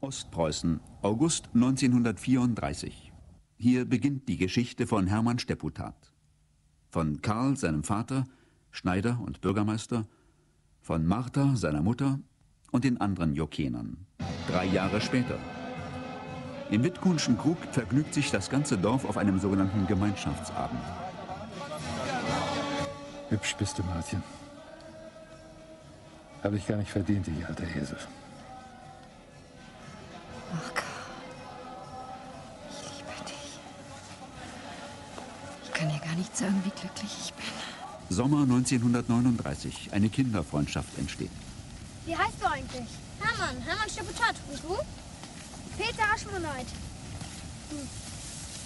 Ostpreußen, August 1934. Hier beginnt die Geschichte von Hermann Stepputat. Von Karl, seinem Vater, Schneider und Bürgermeister, von Martha, seiner Mutter und den anderen Jokenern. Drei Jahre später. Im Wittkunschen Krug vergnügt sich das ganze Dorf auf einem sogenannten Gemeinschaftsabend. Hübsch bist du, Martin. Habe ich gar nicht verdient, ich alter Esel. Nicht sagen, wie glücklich ich bin. Sommer 1939. Eine Kinderfreundschaft entsteht. Wie heißt du eigentlich? Hermann, Hermann Steputat. Und du? Peter Aschmoneit. Hm.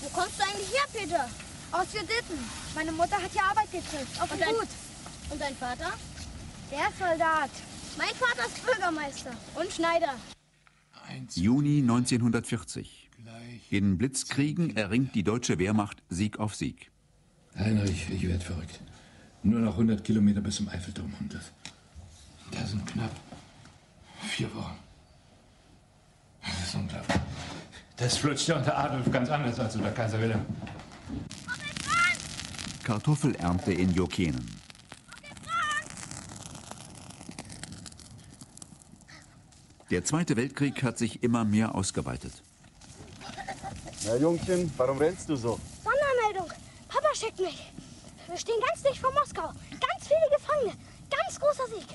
Wo kommst du eigentlich her, Peter? Aus Wieditten. Meine Mutter hat hier Arbeit gekriegt. Auf dem Gut. Und dein Vater? Der ist Soldat. Mein Vater ist Bürgermeister und Schneider. Juni 1940. In Blitzkriegen erringt die deutsche Wehrmacht Sieg auf Sieg. Heinrich, ich werde verrückt. Nur noch 100 Kilometer bis zum Eiffelturm und das, das sind knapp vier Wochen. Das ist unglaublich. Das flutscht ja unter Adolf ganz anders als unter Kaiser Wilhelm. Kartoffelernte in Jokenen. Der Zweite Weltkrieg hat sich immer mehr ausgeweitet. Na Jungchen, warum rennst du so? Papa schickt mich. Wir stehen ganz dicht vor Moskau. Ganz viele Gefangene. Ganz großer Sieg.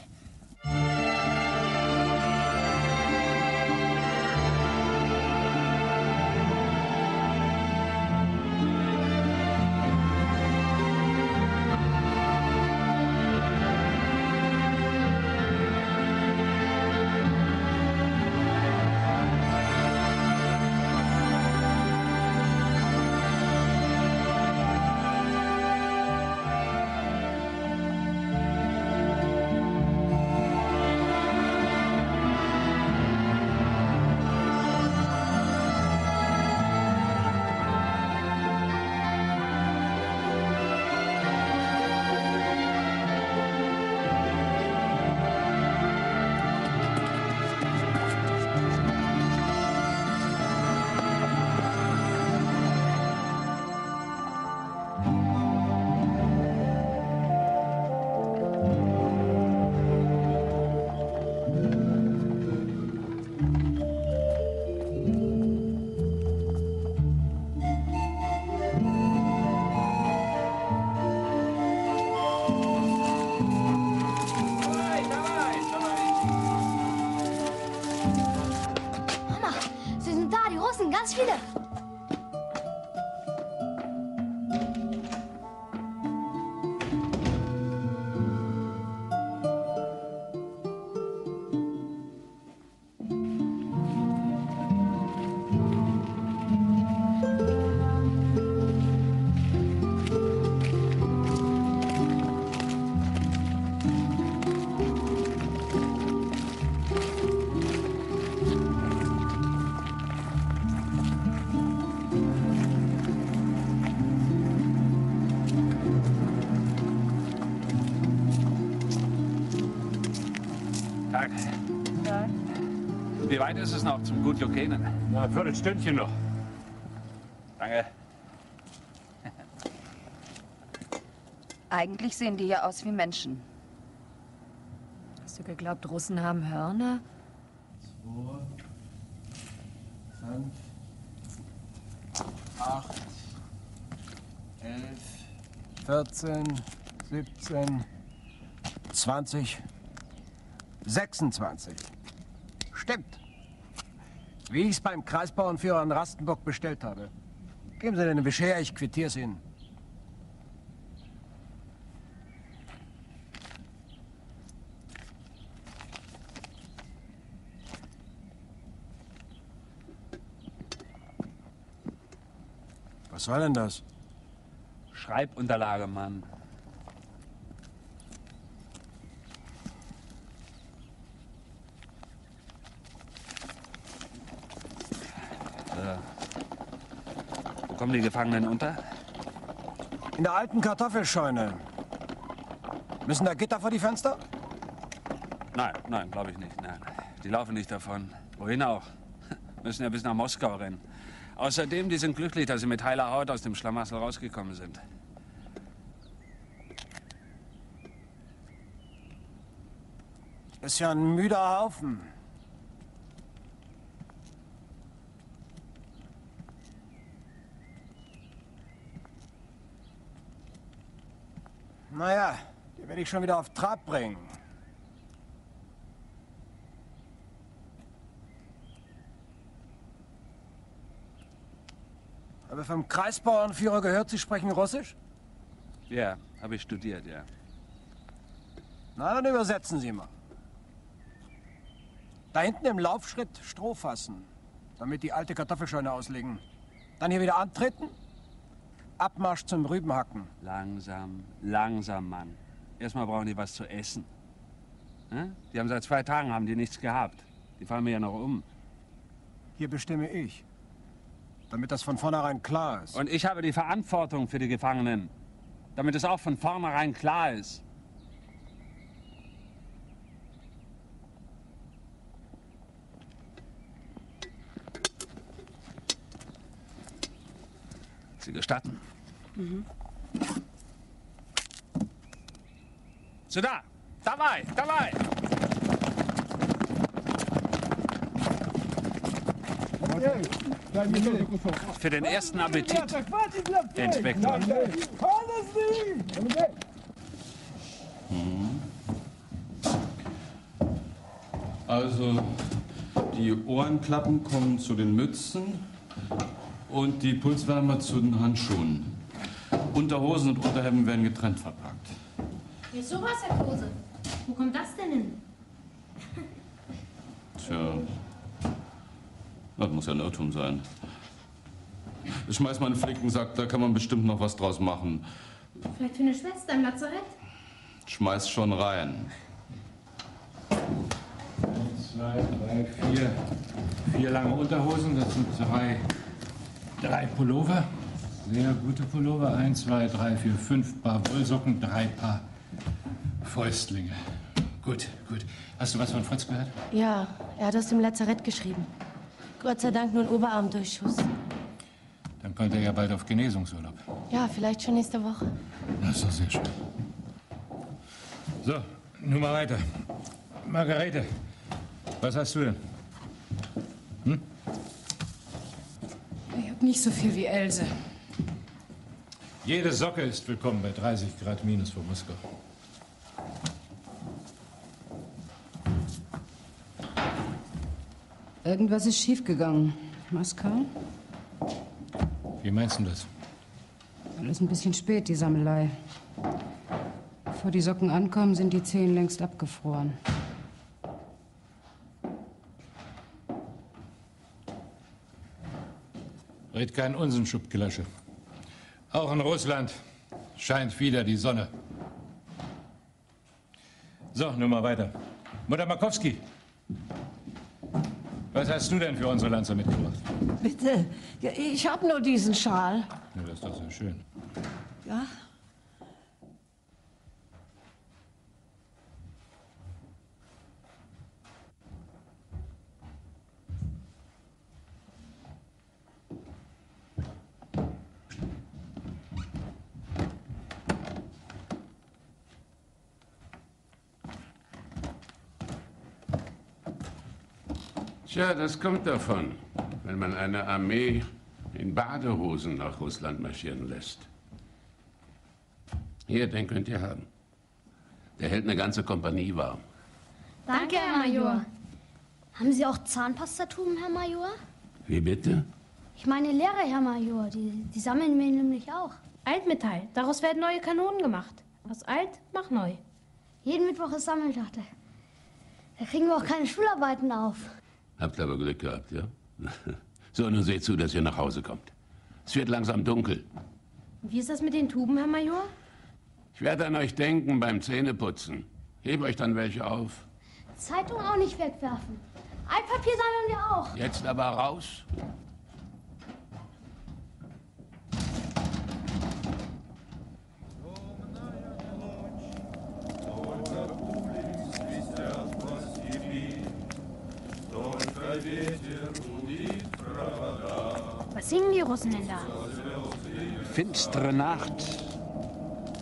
Weit ist es noch zum Gut Jokenen? Na, ein Viertelstündchen noch. Danke. Eigentlich sehen die ja aus wie Menschen. Hast du geglaubt, Russen haben Hörner? fünf, acht, elf, 14, 17, 20, 26. Stimmt. Wie ich es beim Kreisbauernführer in Rastenburg bestellt habe. Geben Sie den Wisch her, ich quittiere es Ihnen. Was soll denn das? Schreibunterlage, Mann. So. Wo kommen die Gefangenen unter? In der alten Kartoffelscheune. Müssen da Gitter vor die Fenster? Nein, nein, glaube ich nicht. Nein. Die laufen nicht davon. Wohin auch? Müssen ja bis nach Moskau rennen. Außerdem, die sind glücklich, dass sie mit heiler Haut aus dem Schlamassel rausgekommen sind. Ist ja ein müder Haufen. Naja, die werde ich schon wieder auf Trab bringen. Aber vom Kreisbauernführer gehört, Sie sprechen Russisch? Ja, habe ich studiert, ja. Na, dann übersetzen Sie mal. Da hinten im Laufschritt Stroh fassen, damit die alte Kartoffelscheune auslegen. Dann hier wieder antreten, Abmarsch zum Rübenhacken. Langsam, langsam, Mann. Erstmal brauchen die was zu essen. Hm? Die haben seit zwei Tagen haben die nichts gehabt. Die fallen mir ja noch um. Hier bestimme ich. Damit das von vornherein klar ist. Und ich habe die Verantwortung für die Gefangenen. Damit es auch von vornherein klar ist. Sie gestatten? Mhm. So da, dabei, dabei. Für den ersten Appetit, Inspektor. Also, die Ohrenklappen kommen zu den Mützen und die Pulswärmer zu den Handschuhen. Unterhosen und Unterhemden werden getrennt verpackt. Ja, sowas, Herr Klose. Wo kommt das denn hin? Tja, das muss ja ein Irrtum sein. Ich schmeiß mal einen Flickensack, da kann man bestimmt noch was draus machen. Vielleicht für eine Schwester im Lazarett? Schmeiß schon rein. Eins, zwei, drei, vier. Vier lange Unterhosen, das sind drei, drei Pullover. Sehr gute Pullover. Eins, zwei, drei, vier, fünf Paar Wollsocken, drei Paar Fäustlinge. Gut, gut. Hast du was von Fritz gehört? Ja, er hat aus dem Lazarett geschrieben. Gott sei Dank nur ein Oberarmdurchschuss. Dann könnte er ja bald auf Genesungsurlaub. Ja, vielleicht schon nächste Woche. Das ist doch sehr schön. So, nun mal weiter. Margarete, was hast du denn? Hm? Nicht so viel wie Else. Jede Socke ist willkommen bei 30 Grad minus vor Moskau. Irgendwas ist schiefgegangen. Moskau? Wie meinst du das? Alles ein bisschen spät, die Sammelei. Bevor die Socken ankommen, sind die Zehen längst abgefroren. Red kein Unsinn, Schubgelasche. Auch in Russland scheint wieder die Sonne. So, nun mal weiter. Mutter Markowski, was hast du denn für unsere Lanze mitgebracht? Bitte, ja, ich habe nur diesen Schal. Ja, das ist doch sehr schön. Ja? Tja, das kommt davon, wenn man eine Armee in Badehosen nach Russland marschieren lässt. Hier, den könnt ihr haben. Der hält eine ganze Kompanie warm. Danke, Herr Major. Haben Sie auch Zahnpastatuben, Herr Major? Wie bitte? Ich meine Lehrer, Herr Major. Die, die sammeln wir nämlich auch. Altmetall. Daraus werden neue Kanonen gemacht. Aus alt, mach neu. Jeden Mittwoch ist Sammeltag. Da- Da kriegen wir auch keine Schularbeiten auf. Habt aber Glück gehabt, ja? So, nun seht zu, dass ihr nach Hause kommt. Es wird langsam dunkel. Wie ist das mit den Tuben, Herr Major? Ich werde an euch denken beim Zähneputzen. Heb euch dann welche auf. Zeitung auch nicht wegwerfen. Altpapier sammeln wir auch. Jetzt aber raus. Was singen die Russen denn da? Finstere Nacht.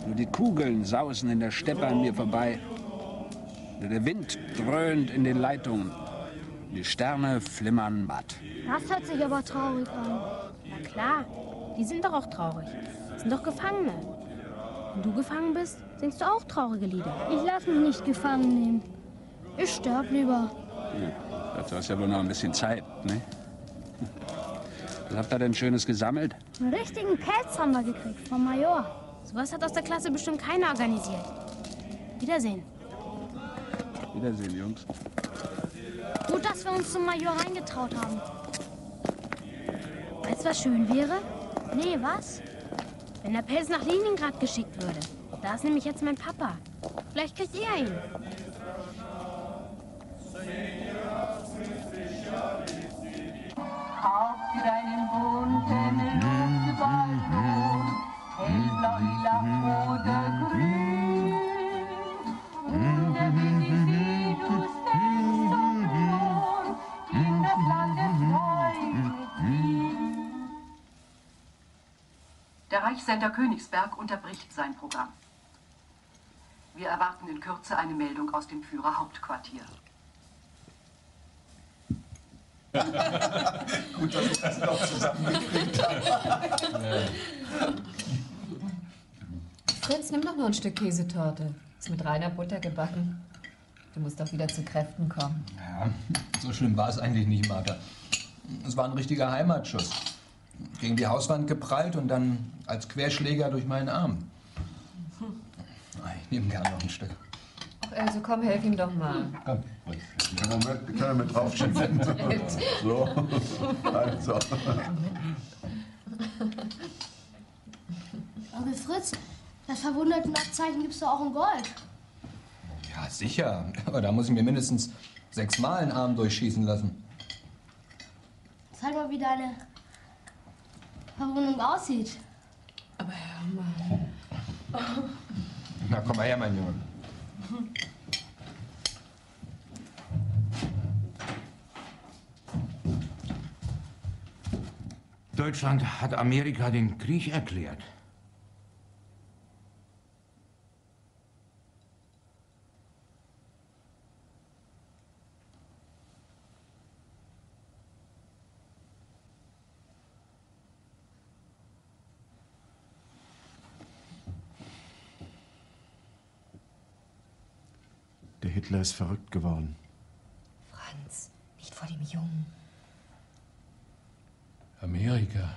Nur die Kugeln sausen in der Steppe an mir vorbei. Nur der Wind dröhnt in den Leitungen. Die Sterne flimmern matt. Das hört sich aber traurig an. Na klar, die sind doch auch traurig. Das sind doch Gefangene. Wenn du gefangen bist, singst du auch traurige Lieder. Ich lass mich nicht gefangen nehmen. Ich sterb lieber. Ja, dazu hast ja wohl noch ein bisschen Zeit, ne? Was habt ihr denn Schönes gesammelt? Einen richtigen Pelz haben wir gekriegt vom Major. Sowas hat aus der Klasse bestimmt keiner organisiert. Wiedersehen. Wiedersehen, Jungs. Gut, dass wir uns zum Major reingetraut haben. Weißt du, was schön wäre? Nee, was? Wenn der Pelz nach Leningrad geschickt würde. Da ist nämlich jetzt mein Papa. Vielleicht kriegt er ihn. Auf deinen bunten Luftballon, hellblau, lila oder grün. Der Weg ist Venus fest und wohnt, in das Land des Träumens Der Reichssender Königsberg unterbricht sein Programm. Wir erwarten in Kürze eine Meldung aus dem Führerhauptquartier. Gut, dass wir das noch zusammengekriegt haben. Fritz, nimm doch noch ein Stück Käsetorte. Ist mit reiner Butter gebacken. Du musst doch wieder zu Kräften kommen. Ja, so schlimm war es eigentlich nicht, Martha. Es war ein richtiger Heimatschuss. Gegen die Hauswand geprallt und dann als Querschläger durch meinen Arm. Ich nehme gern noch ein Stück. Also komm, helf ihm doch mal. Komm, kann er mit, kann er mit drauf. So, also. Onkel Fritz, das Verwundertenabzeichen gibt's doch auch in Gold. Ja, sicher. Aber da muss ich mir mindestens sechsmal einen Arm durchschießen lassen. Zeig mal, wie deine Verwundung aussieht. Aber hör mal. Na, komm mal her, mein Junge. Deutschland hat Amerika den Krieg erklärt. Der Hitler ist verrückt geworden. Franz, nicht vor dem Jungen. Amerika.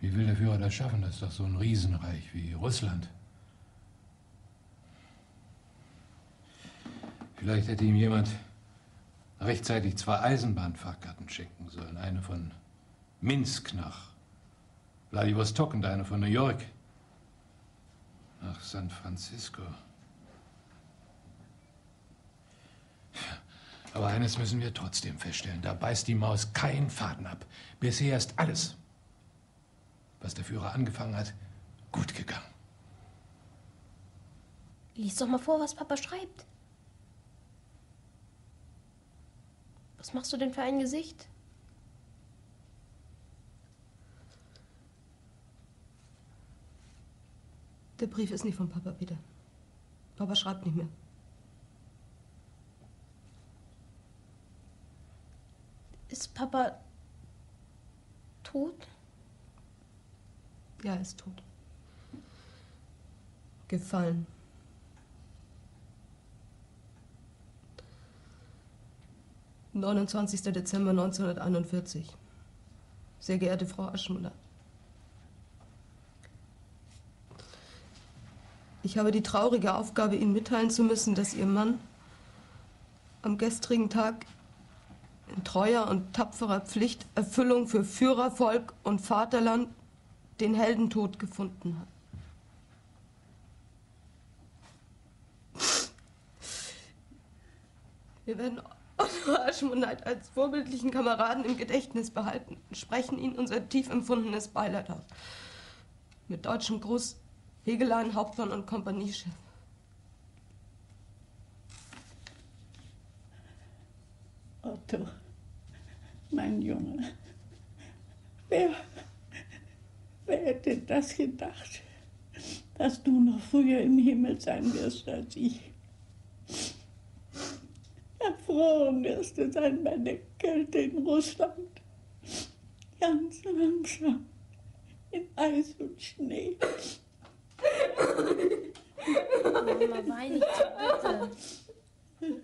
Wie will der Führer das schaffen? Das ist doch so ein Riesenreich wie Russland. Vielleicht hätte ihm jemand rechtzeitig zwei Eisenbahnfahrkarten schenken sollen. Eine von Minsk nach Vladivostok und eine von New York nach San Francisco. Aber eines müssen wir trotzdem feststellen. Da beißt die Maus keinen Faden ab. Bisher ist alles, was der Führer angefangen hat, gut gegangen. Lies doch mal vor, was Papa schreibt. Was machst du denn für ein Gesicht? Der Brief ist nicht von Papa, Peter. Papa schreibt nicht mehr. Ist Papa tot? Ja, er ist tot. Gefallen. »29. Dezember 1941. Sehr geehrte Frau Aschmuller. Ich habe die traurige Aufgabe, Ihnen mitteilen zu müssen, dass Ihr Mann am gestrigen Tag in treuer und tapferer Pflichterfüllung für Führer, Volk und Vaterland den Heldentod gefunden hat. Wir werden Otto Aschmoneit als vorbildlichen Kameraden im Gedächtnis behalten und sprechen Ihnen unser tief empfundenes Beileid aus. Mit deutschem Gruß, Hegelein, Hauptmann und Kompaniechef. Otto, mein Junge, Wer, wer hätte das gedacht, dass du noch früher im Himmel sein wirst als ich? Erfroren wirst du sein bei der Kälte in Russland. Ganz langsam in Eis und Schnee. Mama, wein nicht bitte.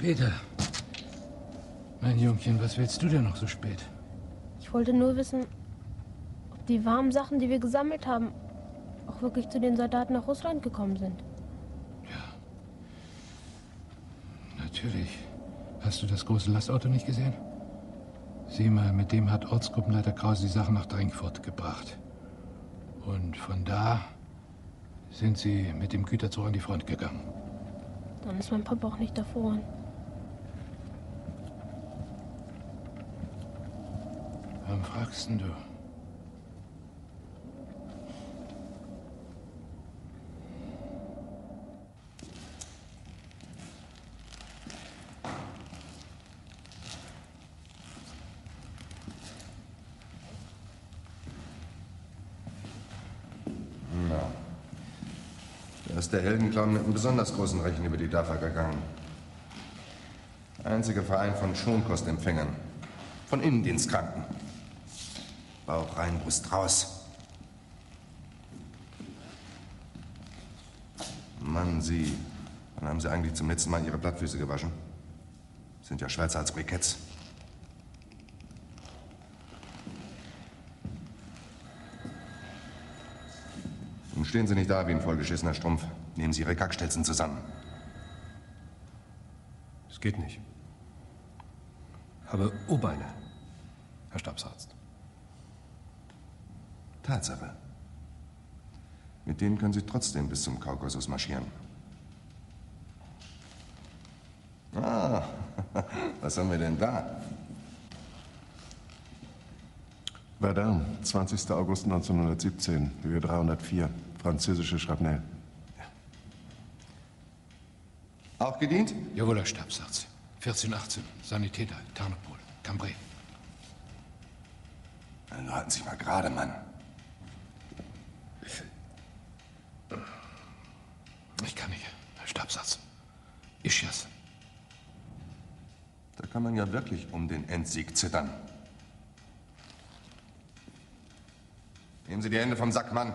Peter. Mein Jungchen, was willst du denn noch so spät? Ich wollte nur wissen, ob die warmen Sachen, die wir gesammelt haben, auch wirklich zu den Soldaten nach Russland gekommen sind. Natürlich. Hast du das große Lastauto nicht gesehen? Sieh mal, mit dem hat Ortsgruppenleiter Krause die Sachen nach Drängfurt gebracht. Und von da sind sie mit dem Güterzug an die Front gegangen. Dann ist mein Papa auch nicht davor. Warum fragst denn du? Ist der Heldenclown mit einem besonders großen Rechen über die Dörfer gegangen. Einziger Verein von Schonkostempfängern. Von Innendienstkranken. Bauch rein, Brust raus. Mann, Sie. Wann haben Sie eigentlich zum letzten Mal Ihre Blattfüße gewaschen? Sind ja schwärzer als Briketts. Nun stehen Sie nicht da wie ein vollgeschissener Strumpf. Nehmen Sie Ihre Kackstelzen zusammen. Das geht nicht. Habe O-Beine, Herr Stabsarzt. Tatsache. Mit denen können Sie trotzdem bis zum Kaukasus marschieren. Ah, was haben wir denn da? Verdun, 20. August 1917, Höhe 304, französische Schrapnell. Auch gedient? Jawohl, Herr Stabsarzt. 1418, Sanitäter, Tarnopol, Cambrai. Dann halten Sie mal gerade, Mann. Ich kann nicht, Herr Stabsarzt. Ischias. Da kann man wirklich um den Endsieg zittern. Nehmen Sie die Hände vom Sack, Mann.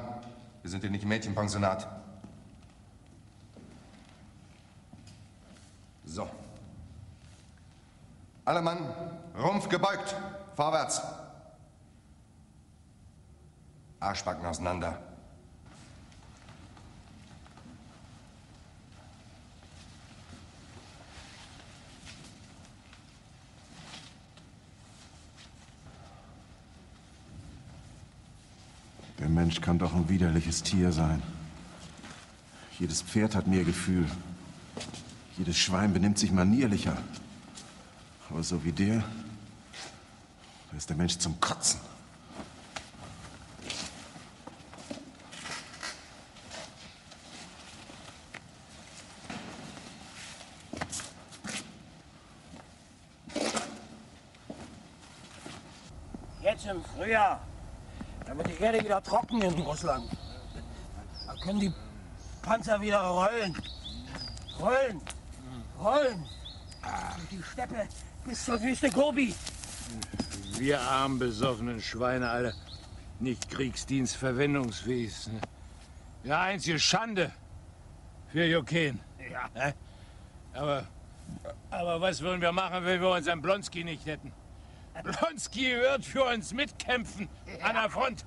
Wir sind hier nicht im Mädchenpensionat. So. Alle Mann, Rumpf gebeugt. Vorwärts. Arschbacken auseinander. Der Mensch kann doch ein widerliches Tier sein. Jedes Pferd hat mehr Gefühl. Jedes Schwein benimmt sich manierlicher. Aber so wie der, da ist der Mensch zum Kotzen. Jetzt im Frühjahr. Da wird die Erde wieder trocken in Russland. Da können die Panzer wieder rollen. Rollen. Rollen. Durch die Steppe bis zur Wüste Gobi. Wir armen, besoffenen Schweine, alle. Nicht kriegsdienstverwendungsfähig. Ne? Ja, einzige Schande für Joken. Ja. Aber, aber was würden wir machen, wenn wir unseren Blonski nicht hätten? Blonski wird für uns mitkämpfen an der Front.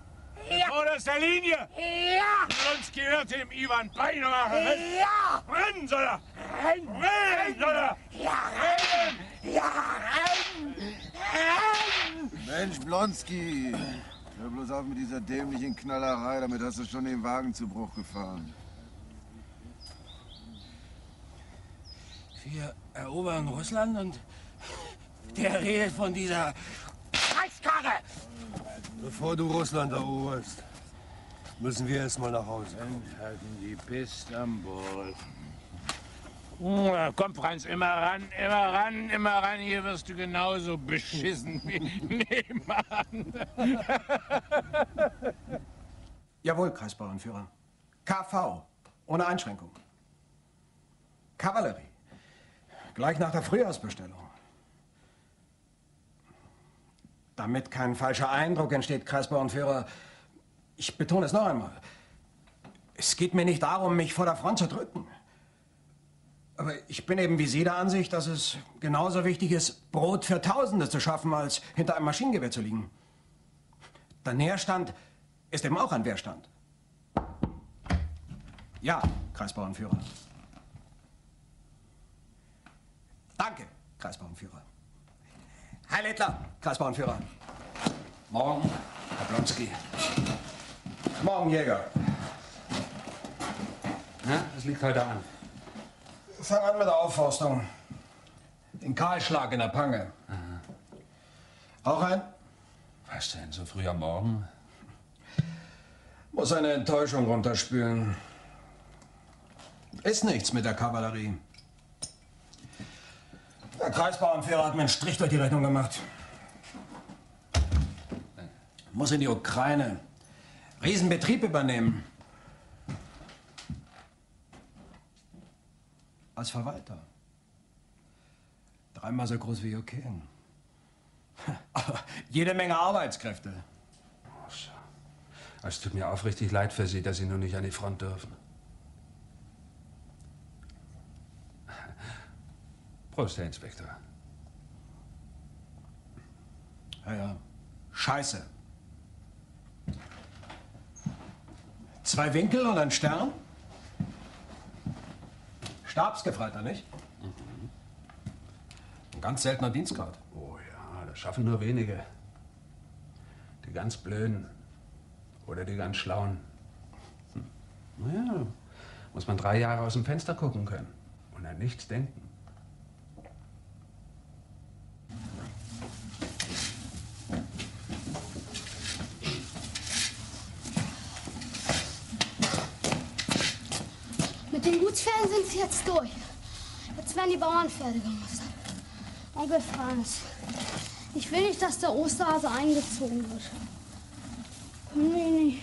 In vorderster Linie. Ja. Blonski wird dem Ivan Beine machen. Ja. Rennen soll er. Rennen. Rennen soll er. Ja, rennen. Ja, rennen. Rennen. Mensch, Blonski. Hör bloß auf mit dieser dämlichen Knallerei, damit hast du schon den Wagen zu Bruch gefahren. Wir erobern Russland und der redet von dieser Scheißkarre. Bevor du Russland eroberst, müssen wir erstmal nach Hause. Halten die Pist am Bord. Oh, komm, Franz, immer ran, immer ran, immer ran. Hier wirst du genauso beschissen wie nebenan. Jawohl, Kreisbauernführer. KV, ohne Einschränkung. Kavallerie. Gleich nach der Frühjahrsbestellung. Damit kein falscher Eindruck entsteht, Kreisbauernführer, ich betone es noch einmal. Es geht mir nicht darum, mich vor der Front zu drücken. Aber ich bin eben wie Sie der Ansicht, dass es genauso wichtig ist, Brot für Tausende zu schaffen, als hinter einem Maschinengewehr zu liegen. Der Nährstand ist eben auch ein Wehrstand. Ja, Kreisbauernführer. Danke, Kreisbauernführer. Heil Hitler, Kreisbauernführer. Morgen, Herr Blonski. Morgen, Jäger. Ja, was liegt heute an? Fang an mit der Aufforstung. Den Kahlschlag in der Pange. Auch ein? Was denn, so früh am Morgen? Muss eine Enttäuschung runterspülen. Ist nichts mit der Kavallerie. Der Kreisbauernführer hat mir einen Strich durch die Rechnung gemacht. Muss in die Ukraine. Riesenbetrieb übernehmen. Als Verwalter. Dreimal so groß wie Ukraine. Aber jede Menge Arbeitskräfte. Es tut mir aufrichtig leid für Sie, dass Sie nun nicht an die Front dürfen. Prost, Herr Inspektor. Ja, ja. Scheiße. Zwei Winkel und ein Stern? Stabsgefreiter, nicht? Ein ganz seltener Dienstgrad. Oh ja, das schaffen nur wenige. Die ganz Blöden oder die ganz Schlauen. Hm. Naja, muss man drei Jahre aus dem Fenster gucken können und an nichts denken. Den Gutspferden sind sie jetzt durch. Jetzt werden die Bauernpferde gemustert. Onkel Franz, ich will nicht, dass der Osterhase eingezogen wird. Können wir ihn nicht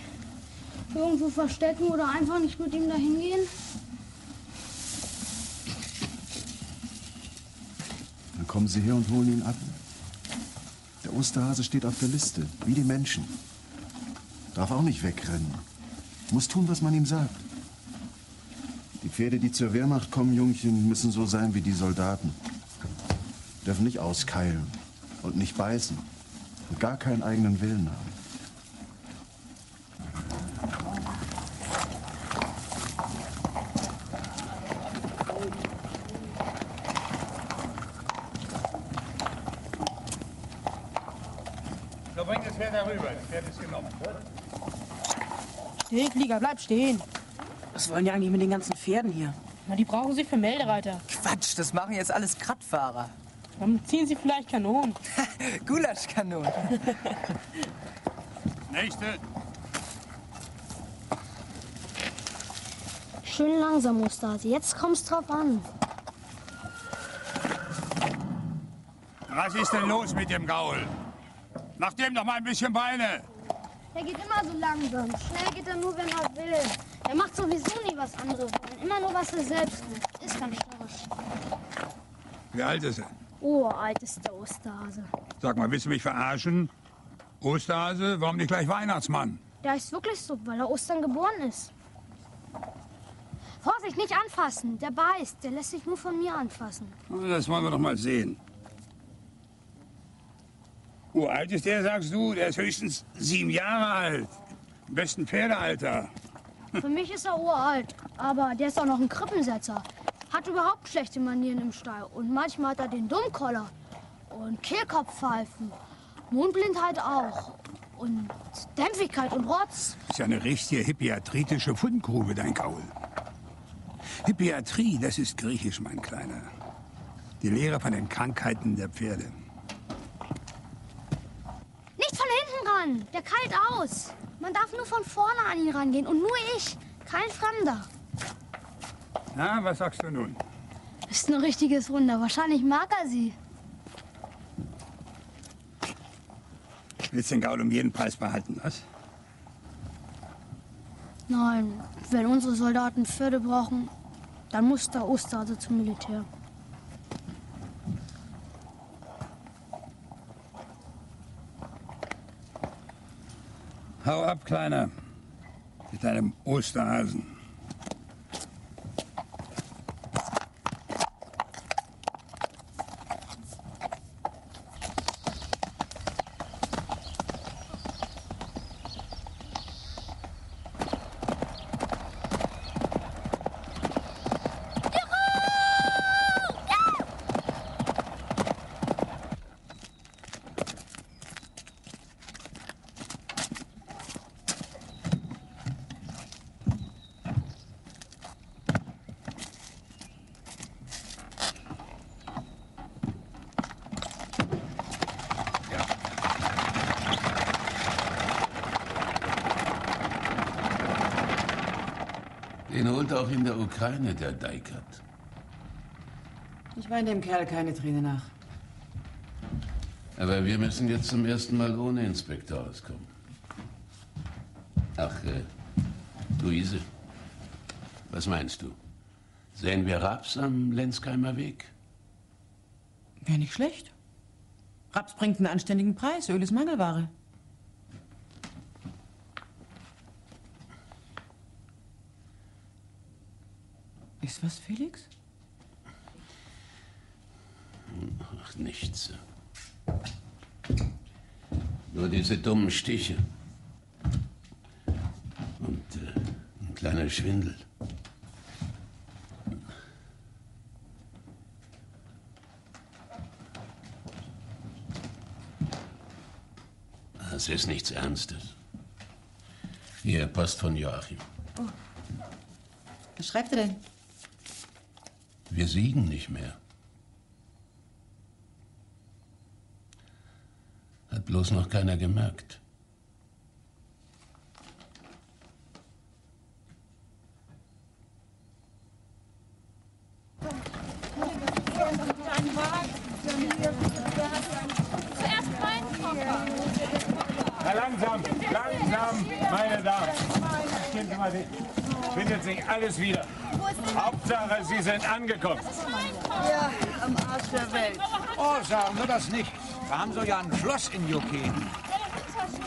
irgendwo verstecken oder einfach nicht mit ihm dahin gehen? Dann kommen Sie her und holen ihn ab. Der Osterhase steht auf der Liste, wie die Menschen. Darf auch nicht wegrennen. Muss tun, was man ihm sagt. Die Pferde, die zur Wehrmacht kommen, Jungchen, müssen so sein wie die Soldaten. Dürfen nicht auskeilen und nicht beißen und gar keinen eigenen Willen haben. So, bring das Pferd darüber. Das Pferd ist genommen. Stehen, Flieger, bleib stehen. Was wollen die eigentlich mit den ganzen Pferden hier? Na, die brauchen sie für Meldereiter. Quatsch, das machen jetzt alles Krattfahrer. Dann ziehen sie vielleicht Kanonen. Gulaschkanonen. Nächste. Schön langsam, Osterhase. Jetzt kommt's drauf an. Was ist denn los mit dem Gaul? Mach dem doch mal ein bisschen Beine. Der geht immer so langsam. Schnell geht er nur, wenn er will. Er macht sowieso nie, was andere wollen. Immer nur, was er selbst will. Ist ganz störrisch. Wie alt ist er? Uralt ist der Osterhase. Sag mal, willst du mich verarschen? Osterhase, warum nicht gleich Weihnachtsmann? Der ist wirklich so, weil er Ostern geboren ist. Vorsicht, nicht anfassen. Der beißt. Der lässt sich nur von mir anfassen. Das wollen wir doch mal sehen. Uralt ist der, sagst du? Der ist höchstens sieben Jahre alt. Im besten Pferdealter. Für mich ist er uralt. Aber der ist auch noch ein Krippensetzer. Hat überhaupt schlechte Manieren im Stall. Und manchmal hat er den Dummkoller. Und Kehlkopfpfeifen. Mondblindheit auch. Und Dämpfigkeit und Rotz. Ist ja eine richtige hippiatritische Fundgrube, dein Gaul. Hippiatrie, das ist griechisch, mein Kleiner. Die Lehre von den Krankheiten der Pferde. Nicht von hinten ran. Der keilt aus. Man darf nur von vorne an ihn rangehen. Und nur ich. Kein Fremder. Na, was sagst du nun? Ist ein richtiges Wunder. Wahrscheinlich mag er sie. Willst den Gaul um jeden Preis behalten, was? Nein, wenn unsere Soldaten Pferde brauchen, dann muss der Osterhase zum Militär. Hau ab, Kleiner. Mit deinem Osterhasen. Den holt auch in der Ukraine der Deikat. Ich weine dem Kerl keine Träne nach. Aber wir müssen jetzt zum ersten Mal ohne Inspektor auskommen. Ach, äh, Luise, was meinst du? Sehen wir Raps am Lenzkeimer Weg? Wäre nicht schlecht. Raps bringt einen anständigen Preis. Öl ist Mangelware. Ist was, Felix? Ach, nichts. Nur diese dummen Stiche. Und äh, ein kleiner Schwindel. Das ist nichts Ernstes. Hier, Post von Joachim. Was schreibt er denn? Wir siegen nicht mehr. Hat bloß noch keiner gemerkt. Zuerst mein Na, langsam, langsam, meine Damen. Stehen Sie mal dicht. Findet sich alles wieder. Hauptsache, Sie sind angekommen. Ja, am Arsch der Welt. Oh, sagen wir das nicht. Wir haben so ja ein Schloss in Jukin.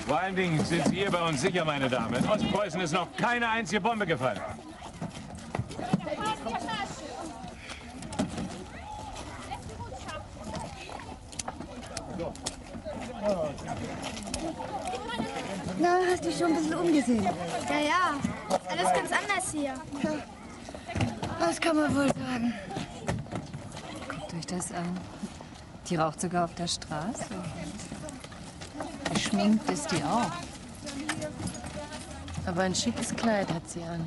Vor allen Dingen sind Sie hier bei uns sicher, meine Damen. In Ostpreußen ist noch keine einzige Bombe gefallen. Na, hast dich schon ein bisschen umgesehen. Ja, ja. Alles ganz anders hier. Was kann man wohl sagen? Guckt euch das an. Die raucht sogar auf der Straße. Geschminkt ist die auch. Aber ein schickes Kleid hat sie an.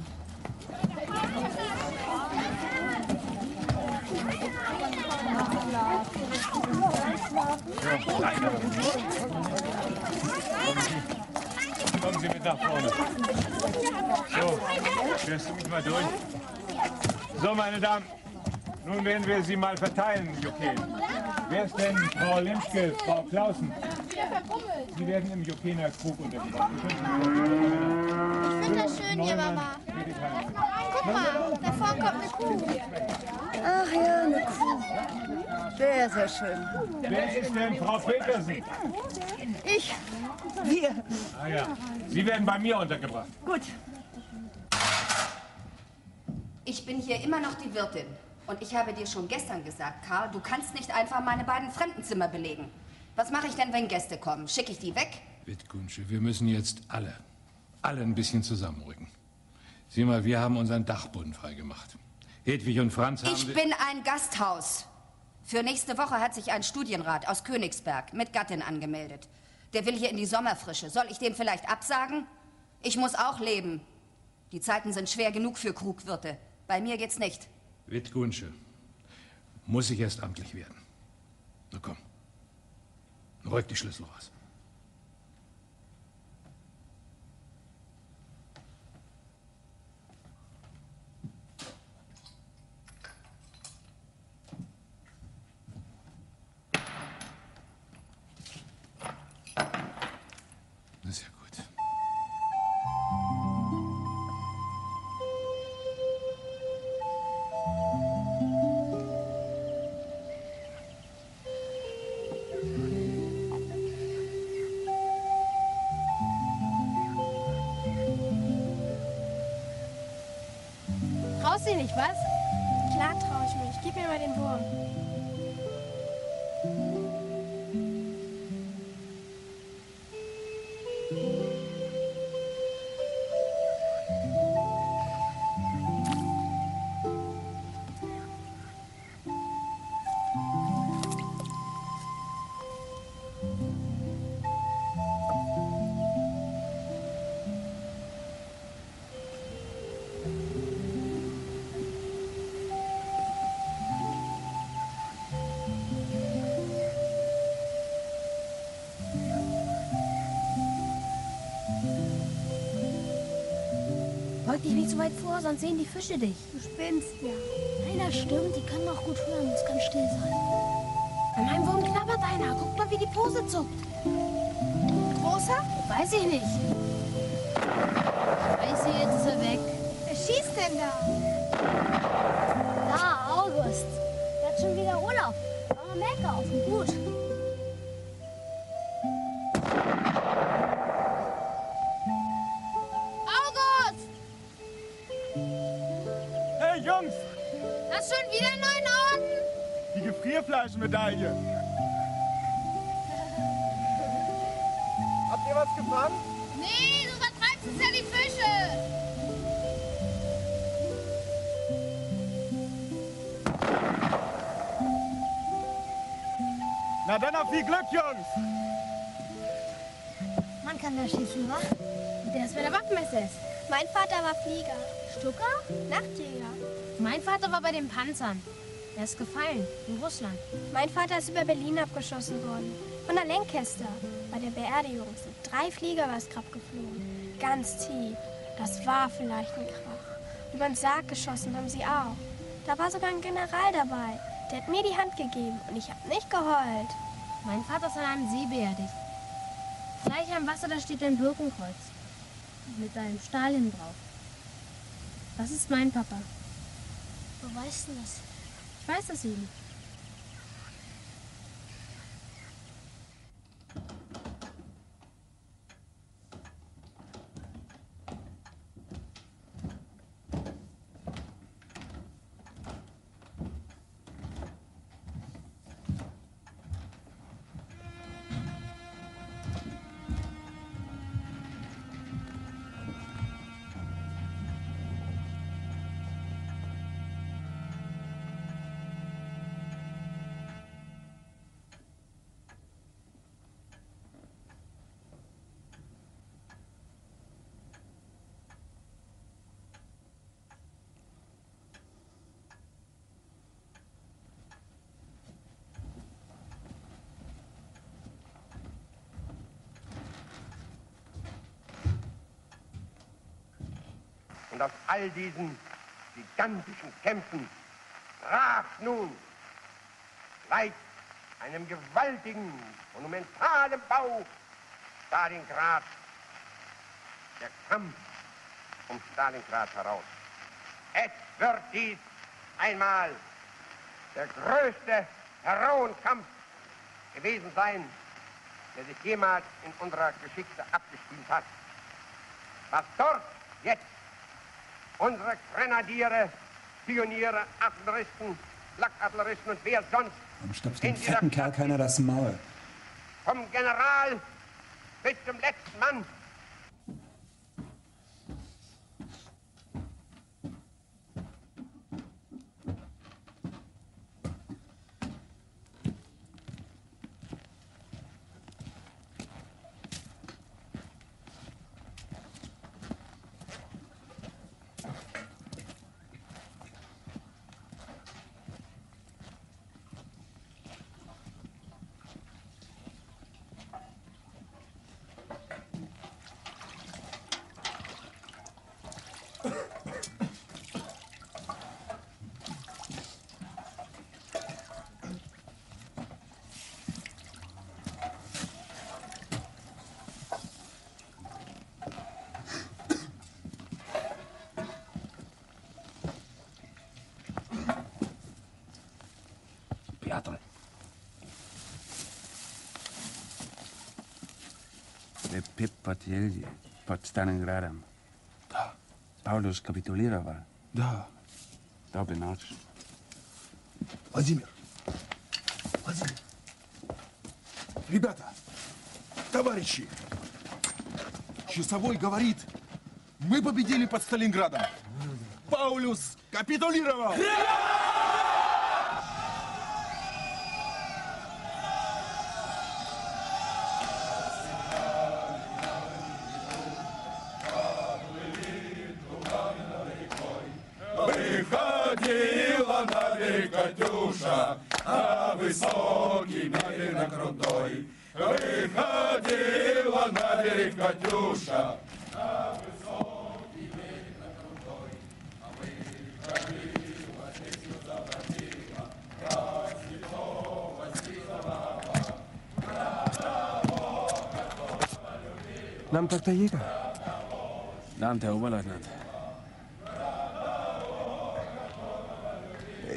Kommen Sie mit nach vorne. So, führst du mich mal durch? So, meine Damen, nun werden wir Sie mal verteilen, Juken. Wer ist denn Frau Lemschke, Frau Clausen? Sie werden im Jukener Krug untergebracht. Ich finde das schön hier, Mama. Guck mal, da vorne kommt eine Kuh. Ach ja, eine Kuh. Sehr, sehr schön. Wer ist denn Frau Petersen? Ich. Wir. Ah ja, Sie werden bei mir untergebracht. Gut. Ich bin hier immer noch die Wirtin. Und ich habe dir schon gestern gesagt, Karl, du kannst nicht einfach meine beiden Fremdenzimmer belegen. Was mache ich denn, wenn Gäste kommen? Schicke ich die weg? Wittgunsche, wir müssen jetzt alle, alle ein bisschen zusammenrücken. Sieh mal, wir haben unseren Dachboden freigemacht. Hedwig und Franz haben... Ich bin ein Gasthaus. Für nächste Woche hat sich ein Studienrat aus Königsberg mit Gattin angemeldet. Der will hier in die Sommerfrische. Soll ich den vielleicht absagen? Ich muss auch leben. Die Zeiten sind schwer genug für Krugwirte. Bei mir geht's nicht. Wittgunsche, muss ich erst amtlich werden? Na komm, räug die Schlüssel raus. vas Beug dich nicht so weit vor, sonst sehen die Fische dich. Du spinnst ja. Nein, das stimmt. Die können doch gut hören. Es kann still sein. An meinem Wurm knabbert einer. Guck mal, wie die Pose zuckt. Großer? Weiß ich nicht. Weiß ich, jetzt ist er weg. Wer schießt denn da? Da, August. Der hat schon wieder Urlaub. Aber Melke auf dem Gut. Die Gefrierfleischmedaille. Habt ihr was gefangen? Nee, du vertreibst uns ja die Fische. Na dann auf viel Glück, Jungs. Man kann da schießen, wa? Der ist, wer der Waffenmesser ist. Mein Vater war Flieger. Stucker? Nachtjäger. Mein Vater war bei den Panzern. Er ist gefallen in Russland. Mein Vater ist über Berlin abgeschossen worden. Von der Lancaster. Bei der Beerdigung sind drei Flieger übers Grab geflogen. Ganz tief. Das war vielleicht ein Krach. Über den Sarg geschossen haben sie auch. Da war sogar ein General dabei. Der hat mir die Hand gegeben und ich habe nicht geheult. Mein Vater ist an einem See beerdigt. Gleich am Wasser, da steht ein Birkenkreuz. Mit einem Stalin drauf. Das ist mein Papa. Wo weißt du das? Ich weiß das eben. Und aus all diesen gigantischen Kämpfen brach nun gleich einem gewaltigen, monumentalen Bau Stalingrad der Kampf um Stalingrad heraus. Es wird dies einmal der größte Heroenkampf gewesen sein, der sich jemals in unserer Geschichte abgespielt hat. Was dort jetzt unsere Grenadiere, Pioniere, Artilleristen, Flak-Artilleristen und wer sonst Warum stopft dem fetten Kerl keiner das Maul? vom General bis zum letzten Mann трагедии под Сталинградом. Да. Паулюс капитулировал. Да. Доброй ночи. Владимир! Владимир! Ребята! Товарищи! Часовой говорит, мы победили под Сталинградом. Паулюс капитулировал! Ура! Namen Dr. Jäger. Abend, Herr Oberleutnant.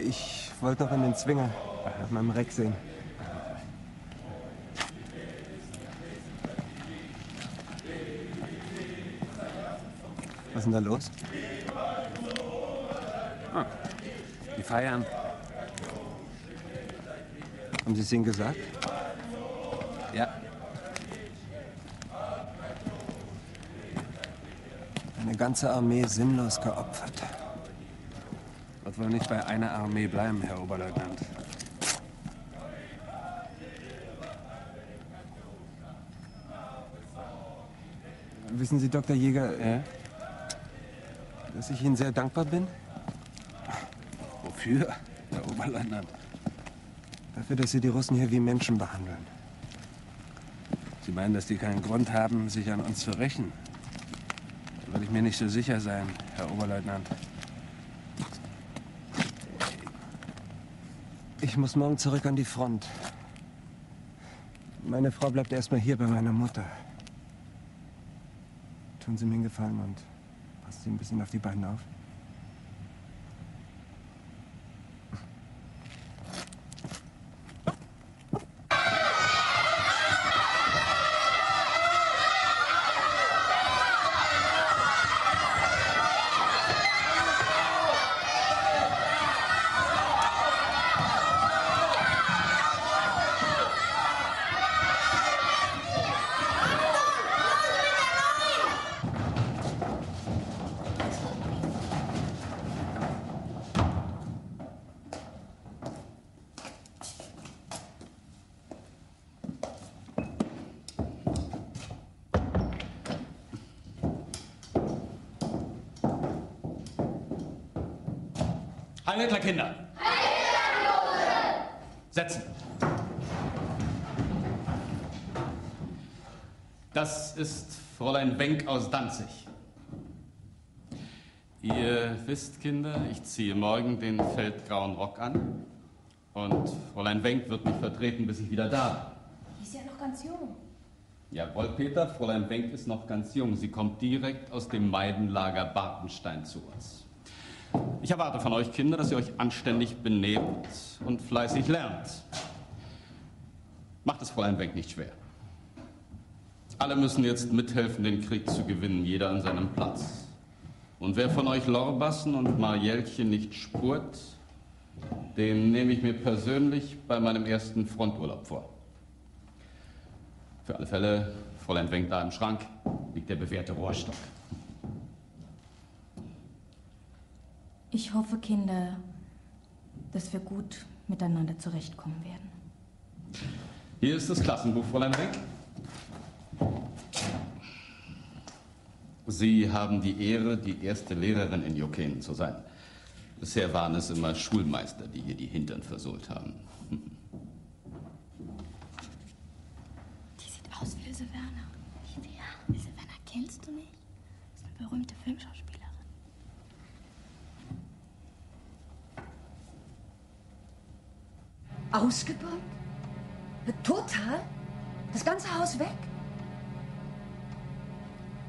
Ich wollte noch in den Zwinger nach meinem Reck sehen. Was ist denn da los? Ah, die feiern. Haben Sie es Ihnen gesagt? Ja. Eine ganze Armee sinnlos geopfert. Wird wohl nicht bei einer Armee bleiben, Herr Oberleutnant. Wissen Sie, Dr. Jäger, dass ich Ihnen sehr dankbar bin? Wofür, Herr Oberleutnant? Dafür, dass Sie die Russen hier wie Menschen behandeln. Sie meinen, dass die keinen Grund haben, sich an uns zu rächen? Würde ich mir nicht so sicher sein, Herr Oberleutnant. Ich muss morgen zurück an die Front. Meine Frau bleibt erstmal hier bei meiner Mutter. Tun Sie mir einen Gefallen und passen Sie ein bisschen auf die beiden auf. Kinder! Setzen! Das ist Fräulein Wenk aus Danzig. Ihr wisst, Kinder, ich ziehe morgen den feldgrauen Rock an. Und Fräulein Wenk wird mich vertreten, bis ich wieder da bin. Die ist ja noch ganz jung. Jawohl, Peter, Fräulein Wenk ist noch ganz jung. Sie kommt direkt aus dem Meidenlager Bartenstein zu uns. Ich erwarte von euch Kinder, dass ihr euch anständig benehmt und fleißig lernt. Macht es Fräulein Wenk nicht schwer. Alle müssen jetzt mithelfen, den Krieg zu gewinnen, jeder an seinem Platz. Und wer von euch Lorbassen und Marielchen nicht spurt, den nehme ich mir persönlich bei meinem ersten Fronturlaub vor. Für alle Fälle, Fräulein Wenk da im Schrank, liegt der bewährte Rohrstock. Ich hoffe, Kinder, dass wir gut miteinander zurechtkommen werden. Hier ist das Klassenbuch, Fräulein Wenk. Sie haben die Ehre, die erste Lehrerin in Jokenen zu sein. Bisher waren es immer Schulmeister, die hier die Hintern versohlt haben. Die sieht aus wie Ilse Werner. Ja, Ilse Werner kennst du nicht? Das ist eine berühmte Filmschauspielerin. Ausgebombt? Total? Das ganze Haus weg?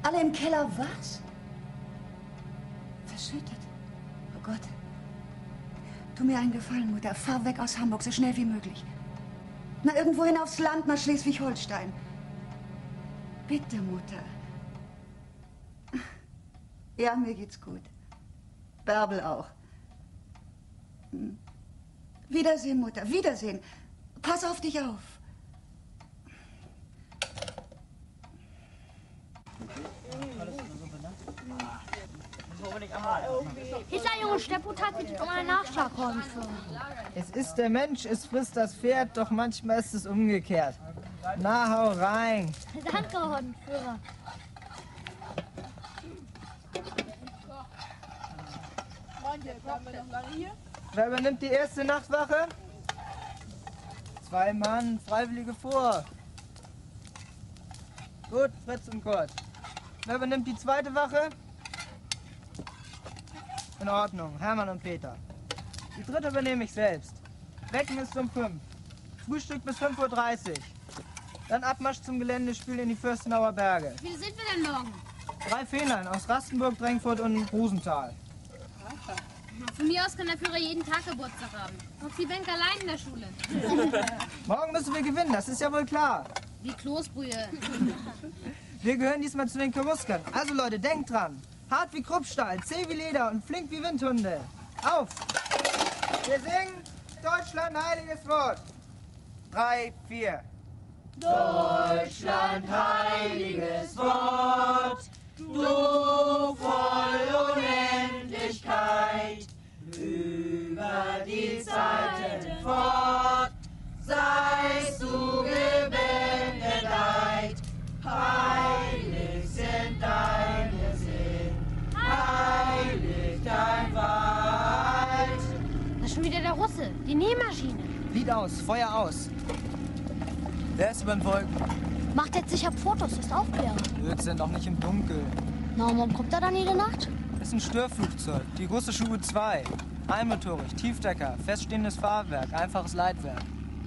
Alle im Keller was? Verschüttet. Oh Gott. Tu mir einen Gefallen, Mutter. Fahr weg aus Hamburg, so schnell wie möglich. Na, irgendwohin aufs Land, nach Schleswig-Holstein. Bitte, Mutter. Ja, mir geht's gut. Bärbel auch. Hm. Wiedersehen, Mutter. Wiedersehen. Pass auf dich auf. Dieser junge Stepputat bietet um einen Nachschlag kommen. Es ist der Mensch, es frisst das Pferd, doch manchmal ist es umgekehrt. Na, hau rein. Danke, Hordenführer. Wer übernimmt die erste Nachtwache? Zwei Mann, Freiwillige vor. Gut, Fritz und Kurt. Wer übernimmt die zweite Wache? In Ordnung, Hermann und Peter. Die dritte übernehme ich selbst. Wecken ist um 5. Frühstück bis 5.30 Uhr. Dann Abmarsch zum Geländespiel in die Fürstenauer Berge. Wie viele sind wir denn morgen? Drei Fähnlein aus Rastenburg, Drengfurt und Rosenthal. Von mir aus kann der Führer jeden Tag Geburtstag haben. Noch die Bank allein in der Schule. Morgen müssen wir gewinnen, das ist ja wohl klar. Wie Kloßbrühe. Wir gehören diesmal zu den Cheruskern. Also Leute, denkt dran. Hart wie Kruppstahl, zäh wie Leder und flink wie Windhunde. Auf! Wir singen Deutschland heiliges Wort. Drei, vier. Deutschland, heiliges Wort, du voll Unendlichkeit, die Zeiten fort, seist du gebenedeit. Heilig sind deine Sinn, heilig dein Wald. Das ist schon wieder der Russe, die Nähmaschine. Lied aus, Feuer aus. Wer ist über den Wolken? Macht jetzt sicher Fotos, ist Aufklärer. Blödsinn, doch nicht im Dunkeln. Na, und warum kommt er dann jede Nacht? Ist ein Störflugzeug, die russische U-2. Einmotorig, Tiefdecker, feststehendes Fahrwerk, einfaches Leitwerk.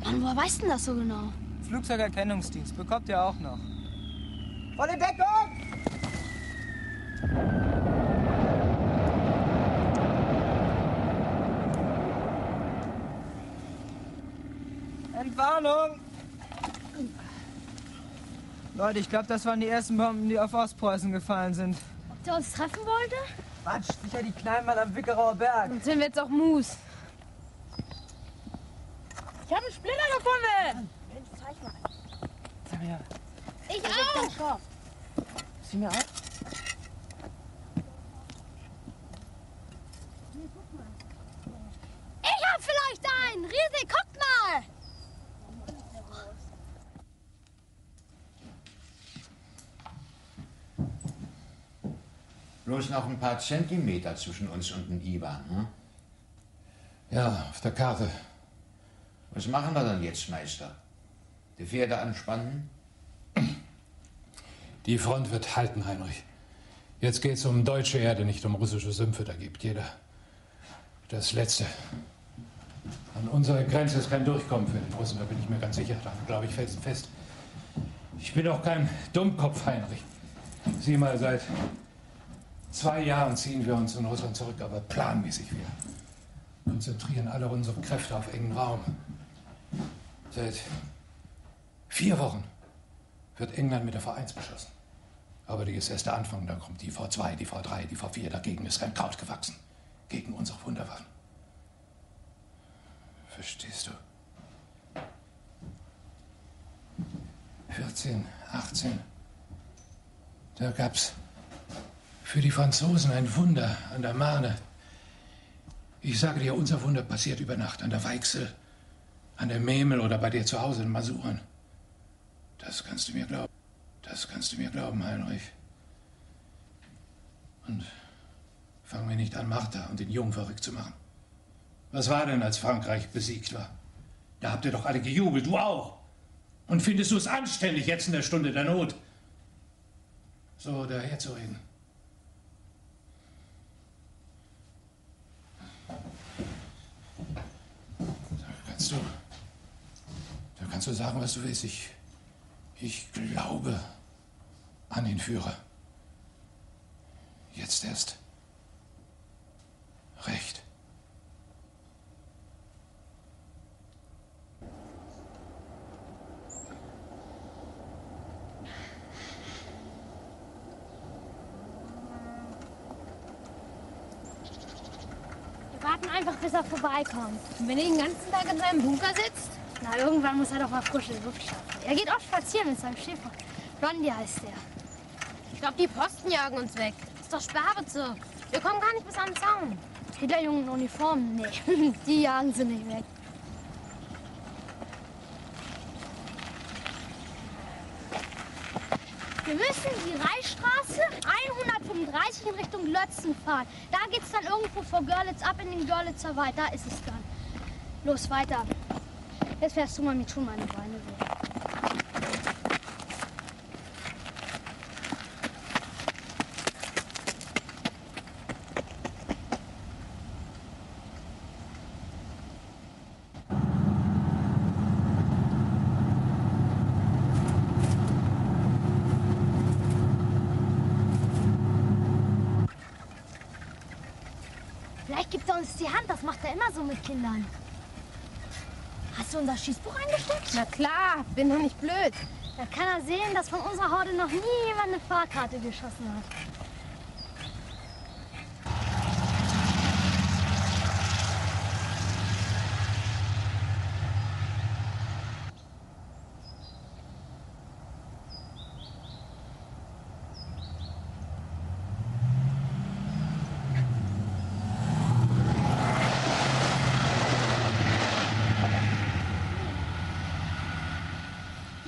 Mann, woher weißt denn das so genau? Flugzeugerkennungsdienst, bekommt ihr auch noch. Volle Deckung! Entwarnung! Leute, ich glaube, das waren die ersten Bomben, die auf Ostpreußen gefallen sind. Ob der uns treffen wollte? Quatsch, sicher die Knallmann am Wickerauer Berg. Dann sind wir jetzt auch Mus. Ich habe einen Splitter gefunden! Mensch, zeig mal. Sag mir, Ich auch! sieh mir ab. Ich hab vielleicht einen! Riesig, guckt mal! Bloß noch ein paar Zentimeter zwischen uns und dem Iwan. Hm? Ja, auf der Karte. Was machen wir dann jetzt, Meister? Die Pferde anspannen? Die Front wird halten, Heinrich. Jetzt geht's um deutsche Erde, nicht um russische Sümpfe. Da gibt jeder das Letzte. An unserer Grenze ist kein Durchkommen für den Russen, da bin ich mir ganz sicher. Daran glaube ich felsenfest. Ich bin auch kein Dummkopf, Heinrich. Sieh mal, seit zwei Jahren ziehen wir uns in Russland zurück, aber planmäßig. Wir konzentrieren alle unsere Kräfte auf engen Raum. Seit vier Wochen wird England mit der V1 beschossen. Aber die ist erst der Anfang, dann kommt die V2, die V3, die V4. Dagegen ist kein Kraut gewachsen. Gegen unsere Wunderwaffen. Verstehst du? 14, 18. Da gab's für die Franzosen ein Wunder an der Marne. Ich sage dir, unser Wunder passiert über Nacht an der Weichsel, an der Memel oder bei dir zu Hause in Masuren. Das kannst du mir glauben. Das kannst du mir glauben, Heinrich. Und fangen wir nicht an, Martha und den Jungen verrückt zu machen. Was war denn, als Frankreich besiegt war? Da habt ihr doch alle gejubelt, du auch. Und findest du es anständig, jetzt in der Stunde der Not, so daherzureden? Du, da kannst du sagen, was du willst. Ich, ich glaube an den Führer. Jetzt erst recht. Bis er vorbeikommt. Und wenn er den ganzen Tag in seinem Bunker sitzt? Na, irgendwann muss er doch mal frische Luft schaffen. Er geht oft spazieren mit seinem Schäfer. Blondie heißt er. Ich glaube, die Posten jagen uns weg. Das ist doch Sperrbezirk. Wir kommen gar nicht bis an den Zaun. Hitlerjungen in Uniform? Nee, die jagen sie nicht weg. Wir müssen die Reichsstraße 135 in Richtung Glötzen fahren. Da geht's dann irgendwo vor Görlitz ab in den Görlitzer Wald. Da ist es dann. Los, weiter. Jetzt fährst du mal mit schon meine Beine weh. Vielleicht gibt er uns die Hand. Das macht er immer so mit Kindern. Hast du unser Schießbuch eingesteckt? Na klar, bin doch nicht blöd. Da kann er sehen, dass von unserer Horde noch nie jemand eine Fahrkarte geschossen hat.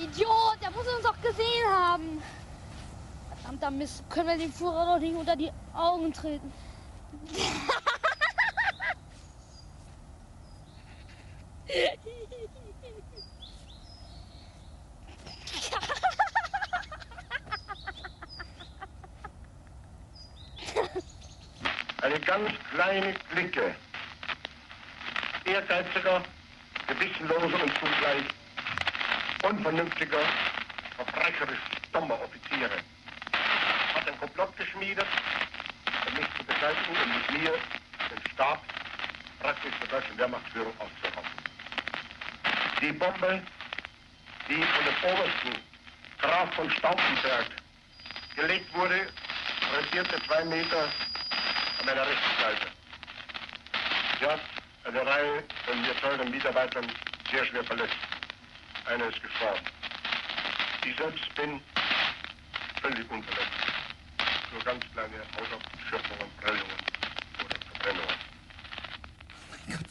Idiot, der muss uns doch gesehen haben. Verdammter Mist, können wir dem Führer doch nicht unter die Augen treten. Eine ganz kleine Clique ehrgeiziger, gewissenloser und zugleich unvernünftiger, verbrecherisch dummer Offiziere hat ein Komplott geschmiedet, um mich zu beseitigen und mit mir den Stab praktisch der deutschen Wehrmachtsführung auszurauben. Die Bombe, die von dem Obersten Graf von Stauffenberg gelegt wurde, rasierte zwei Meter an meiner rechten Seite. Sie hat eine Reihe von mir teuren Mitarbeitern sehr schwer verletzt. Einer ist gestorben. Ich selbst bin völlig unverletzt. Nur ganz kleine Hautausschürfungen, Prellungen oder Verbrennungen.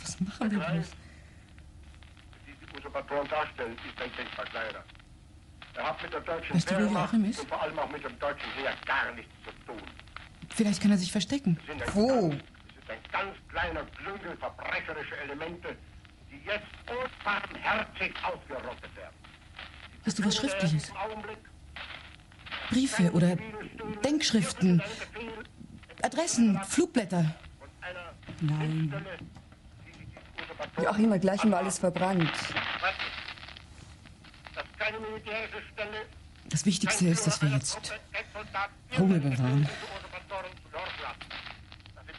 Was machen wir bloß? Die die Usurpatoren darstellen, ist ein denkbar kleiner. Er hat mit der deutschen Weißt du, wo die Wehrmacht Achim ist? und vor allem auch mit dem deutschen Heer gar nichts zu tun. Vielleicht kann er sich verstecken. Wo? Ganz, es ist ein ganz kleiner Klüngel verbrecherischer Elemente, die jetzt unbarmherzig ausgerottet werden. Hast du was Schriftliches? im Augenblick Briefe oder Denkschriften, Adressen, Flugblätter. Nein. Joachim hat gleich mal alles verbrannt. dass keine militärische Stelle Das Wichtigste ist, dass wir jetzt Ruhe bewahren.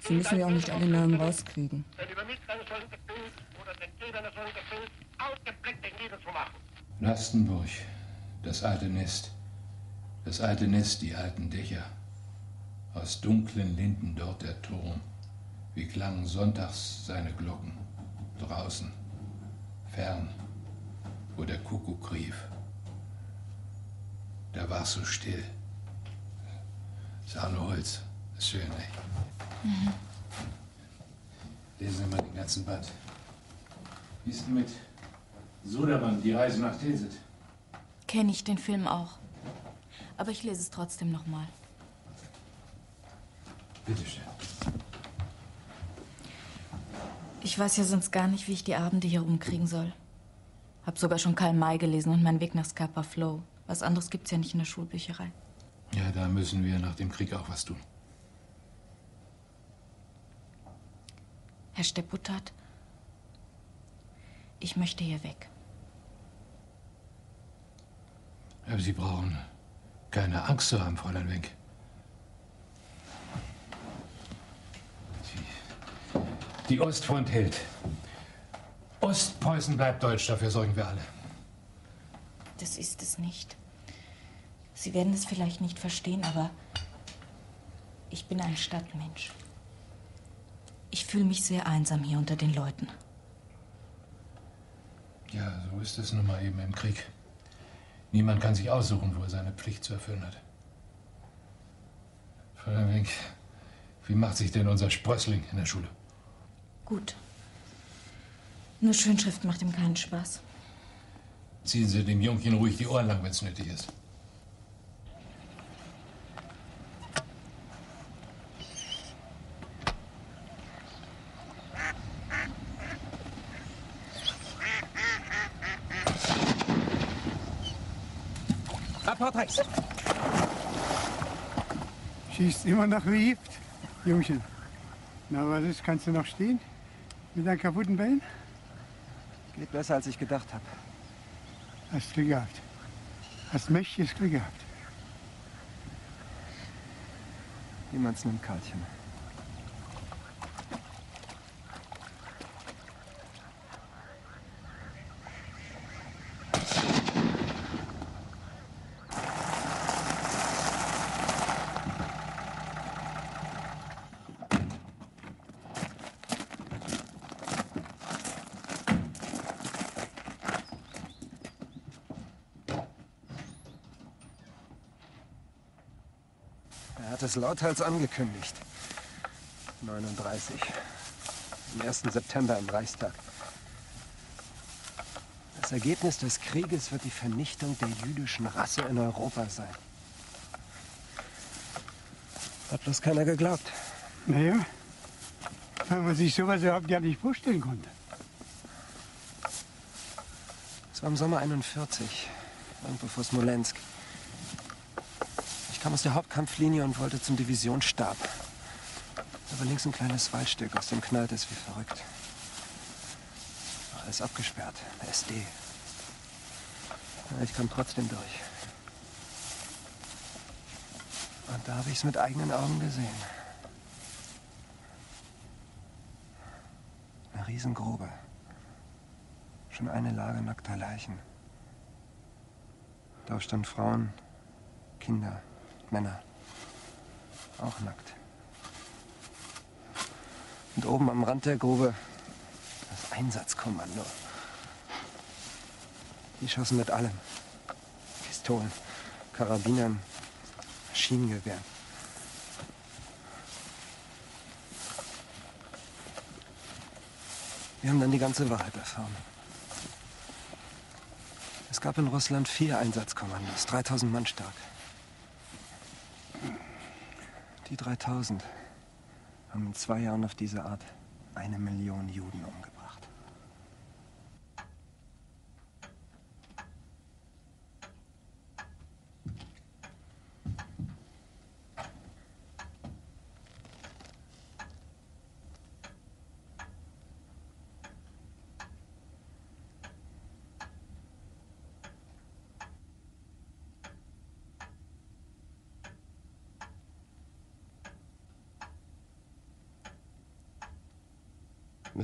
Sie müssen ja auch nicht alle Namen rauskriegen. Lastenburg, das alte Nest. Das alte Nest, die alten Dächer. Aus dunklen Linden dort der Turm. Wie klangen sonntags seine Glocken. Draußen, fern, wo der Kuckuck rief. Da war's so still. Sarno Holz, ist schön, ey. Lesen Sie mal den ganzen Band. Wie ist denn mit Sudermann, die Reise nach Tilsit? Kenne ich den Film auch. Aber ich lese es trotzdem noch mal. Bitteschön. Ich weiß ja sonst gar nicht, wie ich die Abende hier rumkriegen soll. Hab sogar schon Karl May gelesen und mein Weg nach Scapa Flow. Was anderes gibt's ja nicht in der Schulbücherei. Ja, da müssen wir nach dem Krieg auch was tun. Herr Stepputat, ich möchte hier weg. Aber Sie brauchen keine Angst zu haben, Fräulein Wenk. Die, die Ostfront hält. Ostpreußen bleibt deutsch, dafür sorgen wir alle. Das ist es nicht. Sie werden es vielleicht nicht verstehen, aber ich bin ein Stadtmensch. Ich fühle mich sehr einsam hier unter den Leuten. Ja, so ist es nun mal eben im Krieg. Niemand kann sich aussuchen, wo er seine Pflicht zu erfüllen hat. Frau wie macht sich denn unser Sprössling in der Schule? Gut. Nur Schönschrift macht ihm keinen Spaß. Ziehen Sie dem Jungchen ruhig die Ohren lang, wenn es nötig ist. Rapport rechts. Schießt immer noch wie Gift, Jungchen. Na, was ist? Kannst du noch stehen? Mit deinen kaputten Beinen? Geht besser, als ich gedacht habe. Hast Glück gehabt. Hast mächtiges Glück gehabt. Niemals nimmt Karlchen. Es lauthals angekündigt. 39. Am 1. September im Reichstag. Das Ergebnis des Krieges wird die Vernichtung der jüdischen Rasse in Europa sein. Hat bloß keiner geglaubt. Naja, weil man sich sowas überhaupt gar nicht vorstellen konnte. Es war im Sommer 41, irgendwo vor Smolensk. Kam aus der Hauptkampflinie und wollte zum Divisionsstab. Da war links ein kleines Waldstück, aus dem knallt es wie verrückt. Alles abgesperrt, eine SD. Ich kam trotzdem durch. Und da habe ich es mit eigenen Augen gesehen. Eine Riesengrube. Schon eine Lage nackter Leichen. Da standen Frauen, Kinder, Männer. Auch nackt. Und oben am Rand der Grube das Einsatzkommando. Die schossen mit allem. Pistolen, Karabinern, Maschinengewehren. Wir haben dann die ganze Wahrheit erfahren. Es gab in Russland vier Einsatzkommandos, 3000 Mann stark. Die 3000 haben in zwei Jahren auf diese Art eine Million Juden umgebracht.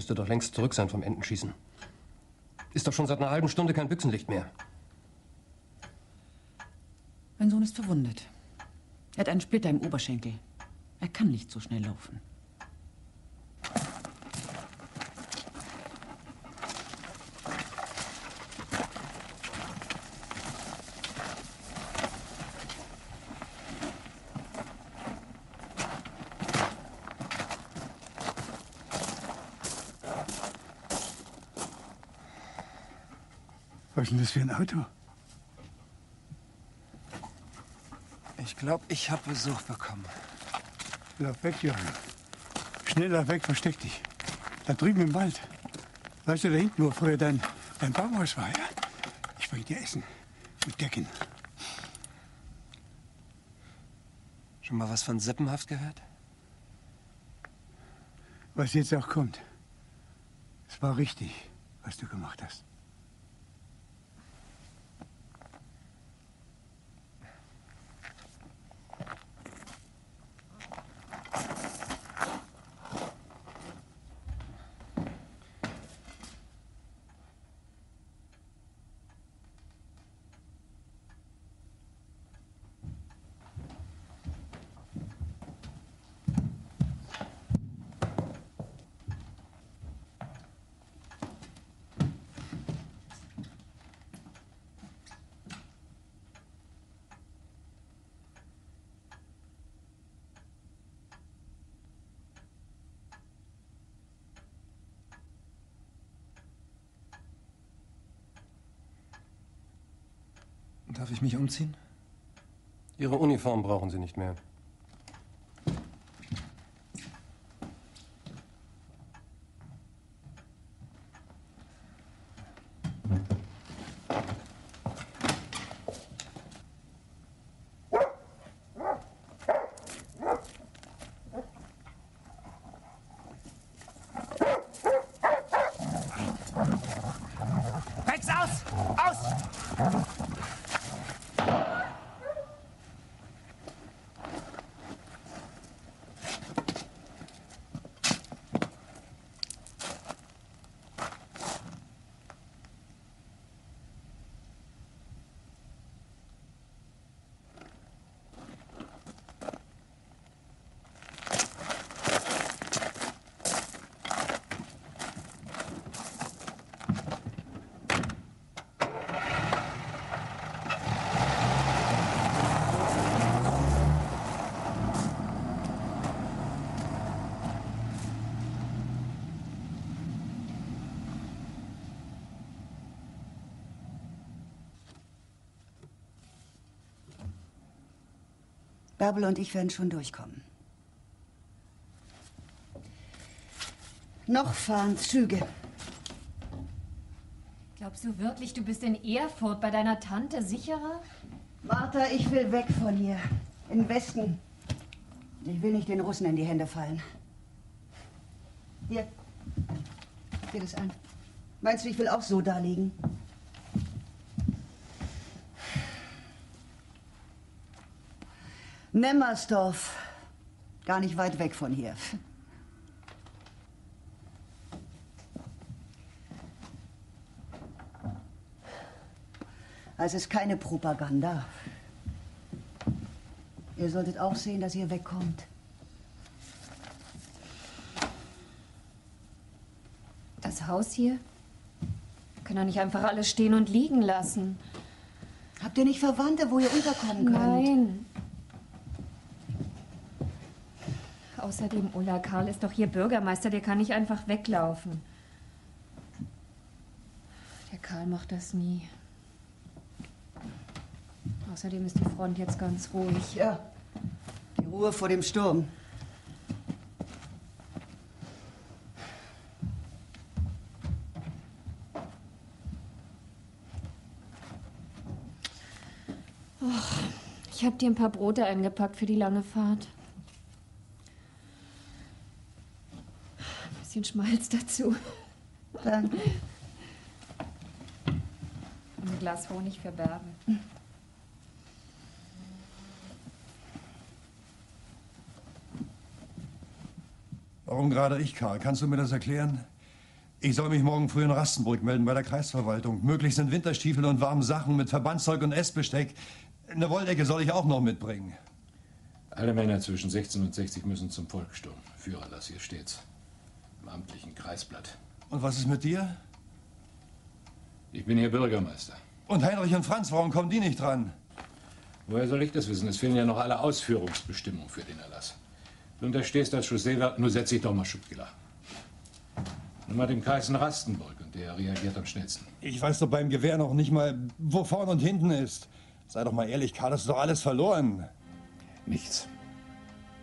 Müsste doch längst zurück sein vom Entenschießen. Ist doch schon seit einer halben Stunde kein Büchsenlicht mehr. Mein Sohn ist verwundet. Er hat einen Splitter im Oberschenkel. Er kann nicht so schnell laufen. Ist denn das für ein Auto? Ich glaube, ich habe Besuch bekommen. Lauf weg, Johann. Schnell lauf weg, versteck dich. Da drüben im Wald. Weißt du, da hinten, wo früher dein, dein Baumhaus war, ja? Ich bring dir Essen und Decken. Schon mal was von Sippenhaft gehört? Was jetzt auch kommt. Es war richtig, was du gemacht hast. Ich mich umziehen? Ihre Uniform brauchen Sie nicht mehr. Bärbel und ich werden schon durchkommen. Noch fahren Züge. Glaubst du wirklich, du bist in Erfurt bei deiner Tante sicherer? Martha, ich will weg von hier. In den Westen. Ich will nicht den Russen in die Hände fallen. Hier. Sieh das an. Meinst du, ich will auch so da Nemmersdorf. Gar nicht weit weg von hier. Also es ist keine Propaganda. Ihr solltet auch sehen, dass ihr wegkommt. Das Haus hier? Wir können doch nicht einfach alles stehen und liegen lassen. Habt ihr nicht Verwandte, wo ihr unterkommen könnt? Nein. Außerdem, Ulla, Karl ist doch hier Bürgermeister, der kann nicht einfach weglaufen. Der Karl macht das nie. Außerdem ist die Front jetzt ganz ruhig. Ja. Die Ruhe vor dem Sturm. Och, ich habe dir ein paar Brote eingepackt für die lange Fahrt. Bisschen Schmalz dazu. Danke. Und ein Glas Honig für Bärbel. Warum gerade ich, Karl? Kannst du mir das erklären? Ich soll mich morgen früh in Rastenburg melden bei der Kreisverwaltung. Möglichst in Winterstiefeln und warmen Sachen mit Verbandszeug und Essbesteck. Eine Wolldecke soll ich auch noch mitbringen. Alle Männer zwischen 16 und 60 müssen zum Volkssturm. Führerlass, hier steht's. Im amtlichen Kreisblatt. Und was ist mit dir? Ich bin hier Bürgermeister. Und Heinrich und Franz, warum kommen die nicht dran? Woher soll ich das wissen? Es fehlen ja noch alle Ausführungsbestimmungen für den Erlass. Du unterstehst als Chausseewart, nur setz dich doch mal Schubkiller. Nur mal dem Kreisen Rastenburg und der reagiert am schnellsten. Ich weiß doch beim Gewehr noch nicht mal, wo vorn und hinten ist. Sei doch mal ehrlich, Karl, das ist doch alles verloren. Nichts.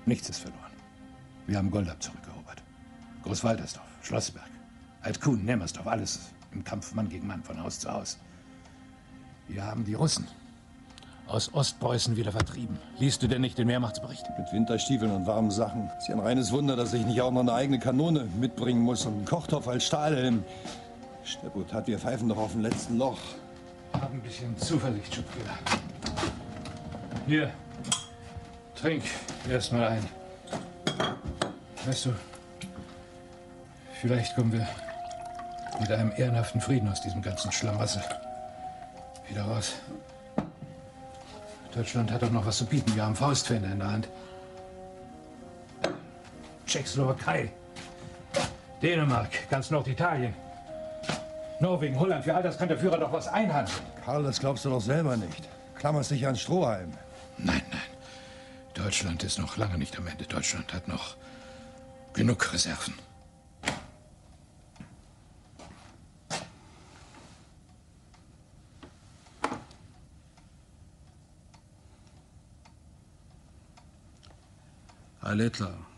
Nichts ist verloren. Wir haben Goldab zurückerobert. Großwaltersdorf, Schlossberg, Altkuhn, Nemmersdorf, alles im Kampf Mann gegen Mann, von Haus zu Haus. Wir haben die Russen aus Ostpreußen wieder vertrieben. Liest du denn nicht den Wehrmachtsbericht? Mit Winterstiefeln und warmen Sachen. Ist ja ein reines Wunder, dass ich nicht auch noch eine eigene Kanone mitbringen muss und einen Kochtopf als Stahlhelm. Stepput hat, wir pfeifen doch auf dem letzten Loch. Hab ein bisschen Zuversicht, Schubkiller. Hier, trink erst mal ein. Weißt du, vielleicht kommen wir mit einem ehrenhaften Frieden aus diesem ganzen Schlamassel wieder raus. Deutschland hat doch noch was zu bieten. Wir haben Faustpfände in der Hand. Tschechoslowakei, Dänemark, ganz Norditalien, Norwegen, Holland. Für all das kann der Führer doch was einhandeln. Karl, das glaubst du doch selber nicht. Klammerst dich an Strohhalm. Nein, nein. Deutschland ist noch lange nicht am Ende. Deutschland hat noch genug Reserven. à little.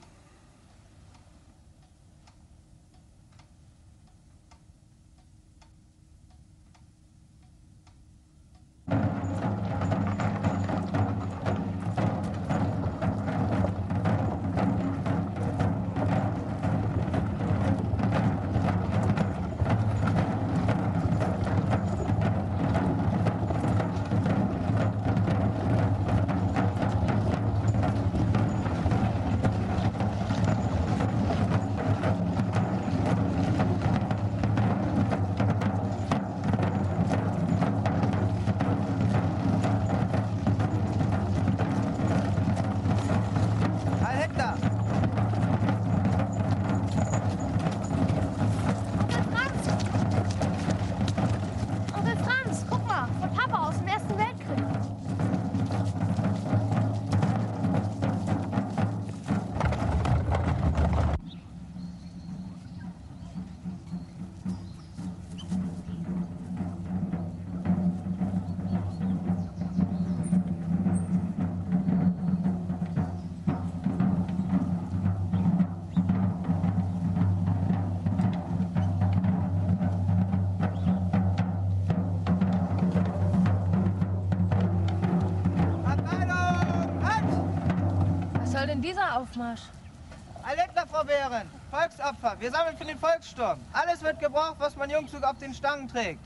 Volkssturm. Alles wird gebraucht, was man Jungzug auf den Stangen trägt.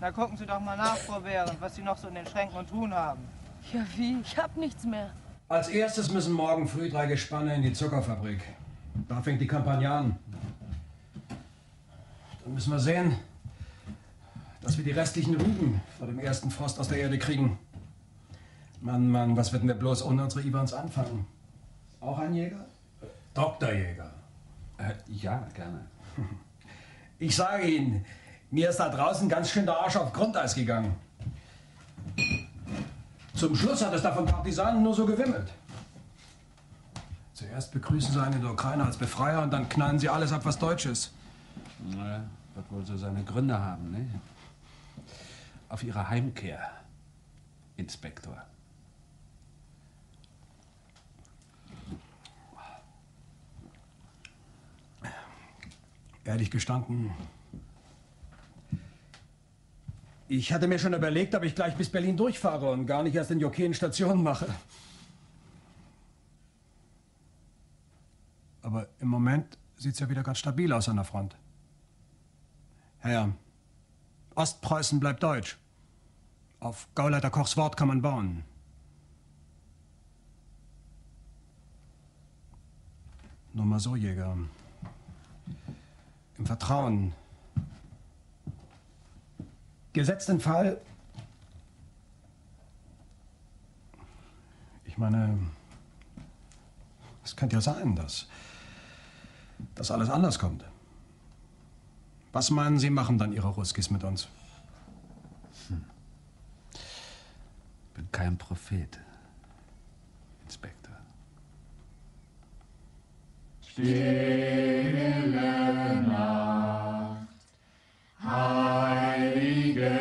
Na gucken Sie doch mal nach, Frau Behren, was Sie noch so in den Schränken und Truhen haben. Ja, wie? Ich hab nichts mehr. Als erstes müssen morgen früh drei Gespanne in die Zuckerfabrik. Da fängt die Kampagne an. Dann müssen wir sehen, dass wir die restlichen Rüben vor dem ersten Frost aus der Erde kriegen. Mann, Mann, was werden wir bloß ohne unsere Ivans anfangen? Auch ein Jäger? Doktorjäger. Äh, ja, gerne. Ich sage Ihnen, mir ist da draußen ganz schön der Arsch auf Grundeis gegangen. Zum Schluss hat es da von Partisanen nur so gewimmelt. Zuerst begrüßen sie einen in der Ukraine als Befreier und dann knallen sie alles ab, was deutsch ist. Na, wird wohl so seine Gründe haben, ne? Auf Ihre Heimkehr, Inspektor. Ehrlich gestanden, ich hatte mir schon überlegt, ob ich gleich bis Berlin durchfahre und gar nicht erst in Jokien Station mache. Aber im Moment sieht es ja wieder ganz stabil aus an der Front. Herr, Ostpreußen bleibt deutsch. Auf Gauleiter Kochs Wort kann man bauen. Nur mal so, Jäger. Im Vertrauen. Gesetzt den Fall. Ich meine, es könnte ja sein, dass das alles anders kommt. Was meinen Sie, machen dann Ihre Ruskis mit uns? Bin kein Prophet, Inspektor. Stille Nacht, heilige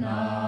Nacht,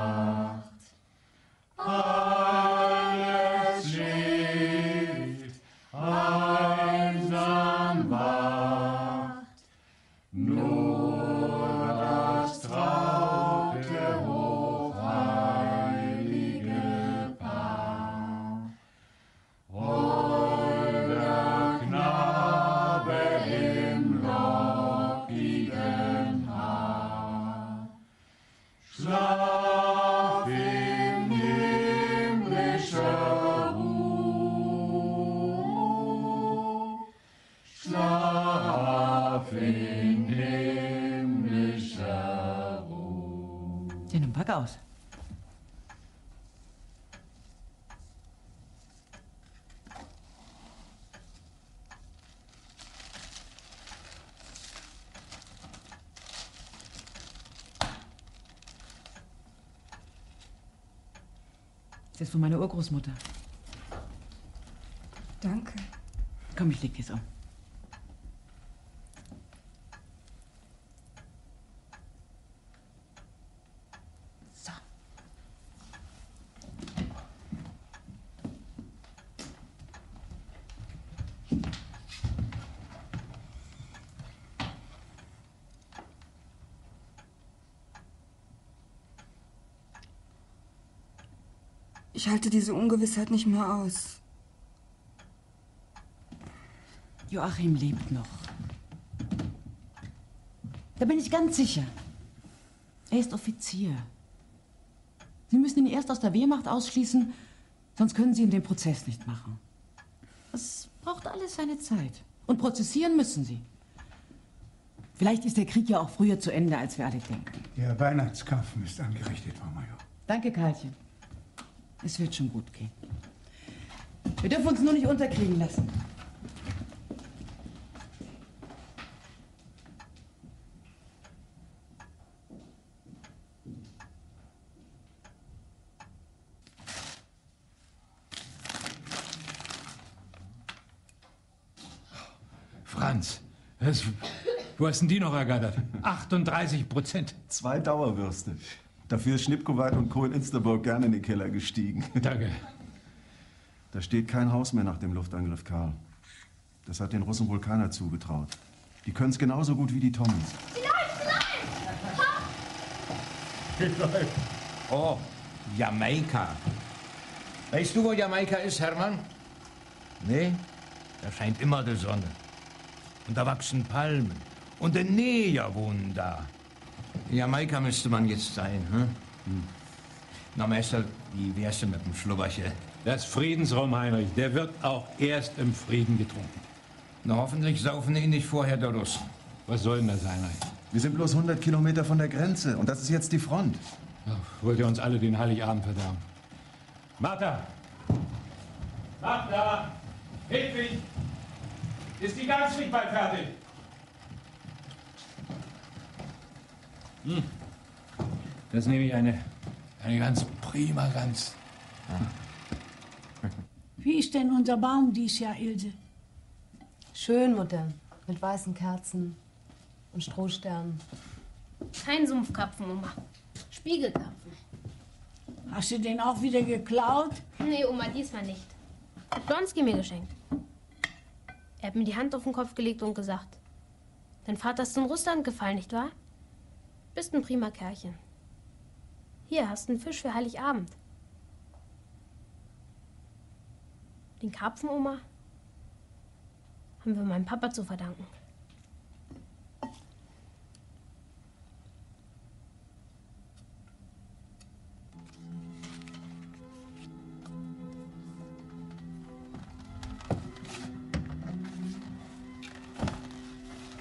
pack aus. Das ist von meiner Urgroßmutter. Danke. Komm, ich leg dir's um. Halte diese Ungewissheit nicht mehr aus. Joachim lebt noch. Da bin ich ganz sicher. Er ist Offizier. Sie müssen ihn erst aus der Wehrmacht ausschließen, sonst können Sie ihm den Prozess nicht machen. Das braucht alles seine Zeit. Und prozessieren müssen Sie. Vielleicht ist der Krieg ja auch früher zu Ende, als wir alle denken. Der Weihnachtskarpfen ist angerichtet, Frau Major. Danke, Karlchen. Es wird schon gut gehen. Wir dürfen uns nur nicht unterkriegen lassen. Franz, das, wo hast denn die noch ergattert? 38 Prozent. Zwei Dauerwürste. Dafür ist Schnippkoweit und Co. in Insterburg gerne in den Keller gestiegen. Danke. Da steht kein Haus mehr nach dem Luftangriff, Karl. Das hat den Russen wohl keiner zugetraut. Die können es genauso gut wie die Tommies. Oh, Jamaika. Weißt du, wo Jamaika ist, Hermann? Nee? Da scheint immer die Sonne. Und da wachsen Palmen. Und die Neger wohnen da. Jamaika müsste man jetzt sein, hm? hm. Na, Meister, wie wär's denn mit dem Schlubberchen? Das Friedensraum, Heinrich, der wird auch erst im Frieden getrunken. Na, hoffentlich saufen ihn nicht vorher Russen. Was soll denn das, Heinrich? Wir sind bloß 100 Kilometer von der Grenze und das ist jetzt die Front. Ja, wollt ihr uns alle den Heiligabend verderben? Martha! Martha! Hedwig! Ist die Gans nicht bald fertig? Das nehme ich eine, eine ganz prima Gans. Wie ist denn unser Baum dies Jahr, Ilse? Schön, Mutter. Mit weißen Kerzen und Strohsternen. Kein Sumpfkarpfen, Oma. Spiegelkarpfen. Hast du den auch wieder geklaut? Nee, Oma, diesmal nicht. Hat Blonski mir geschenkt. Er hat mir die Hand auf den Kopf gelegt und gesagt: Dein Vater ist in Russland gefallen, nicht wahr? Bist ein prima Kerlchen. Hier hast du einen Fisch für Heiligabend. Den Karpfen, Oma, haben wir meinem Papa zu verdanken.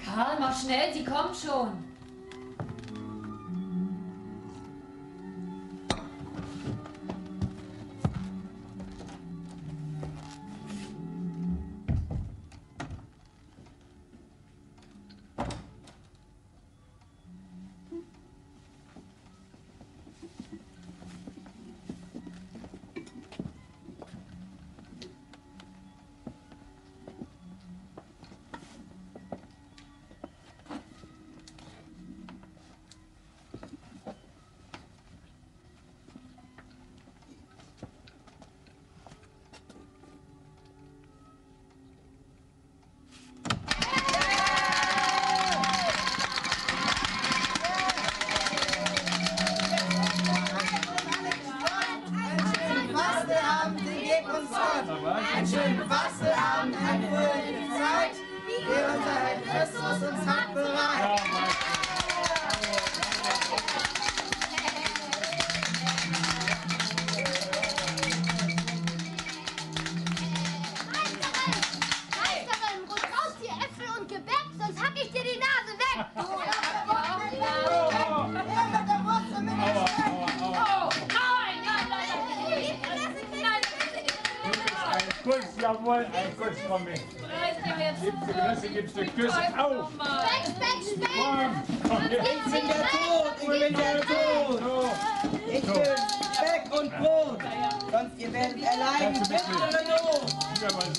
Karl, mach schnell, sie kommt schon. Kuss von mir. Gibst du Küsse auf. Speck, Speck, Speck. Komm. Ich bin der Tod, ich bin der Tod. Ich bin Speck und Brot, sonst ihr werdet erleiden bitte- bittere Not.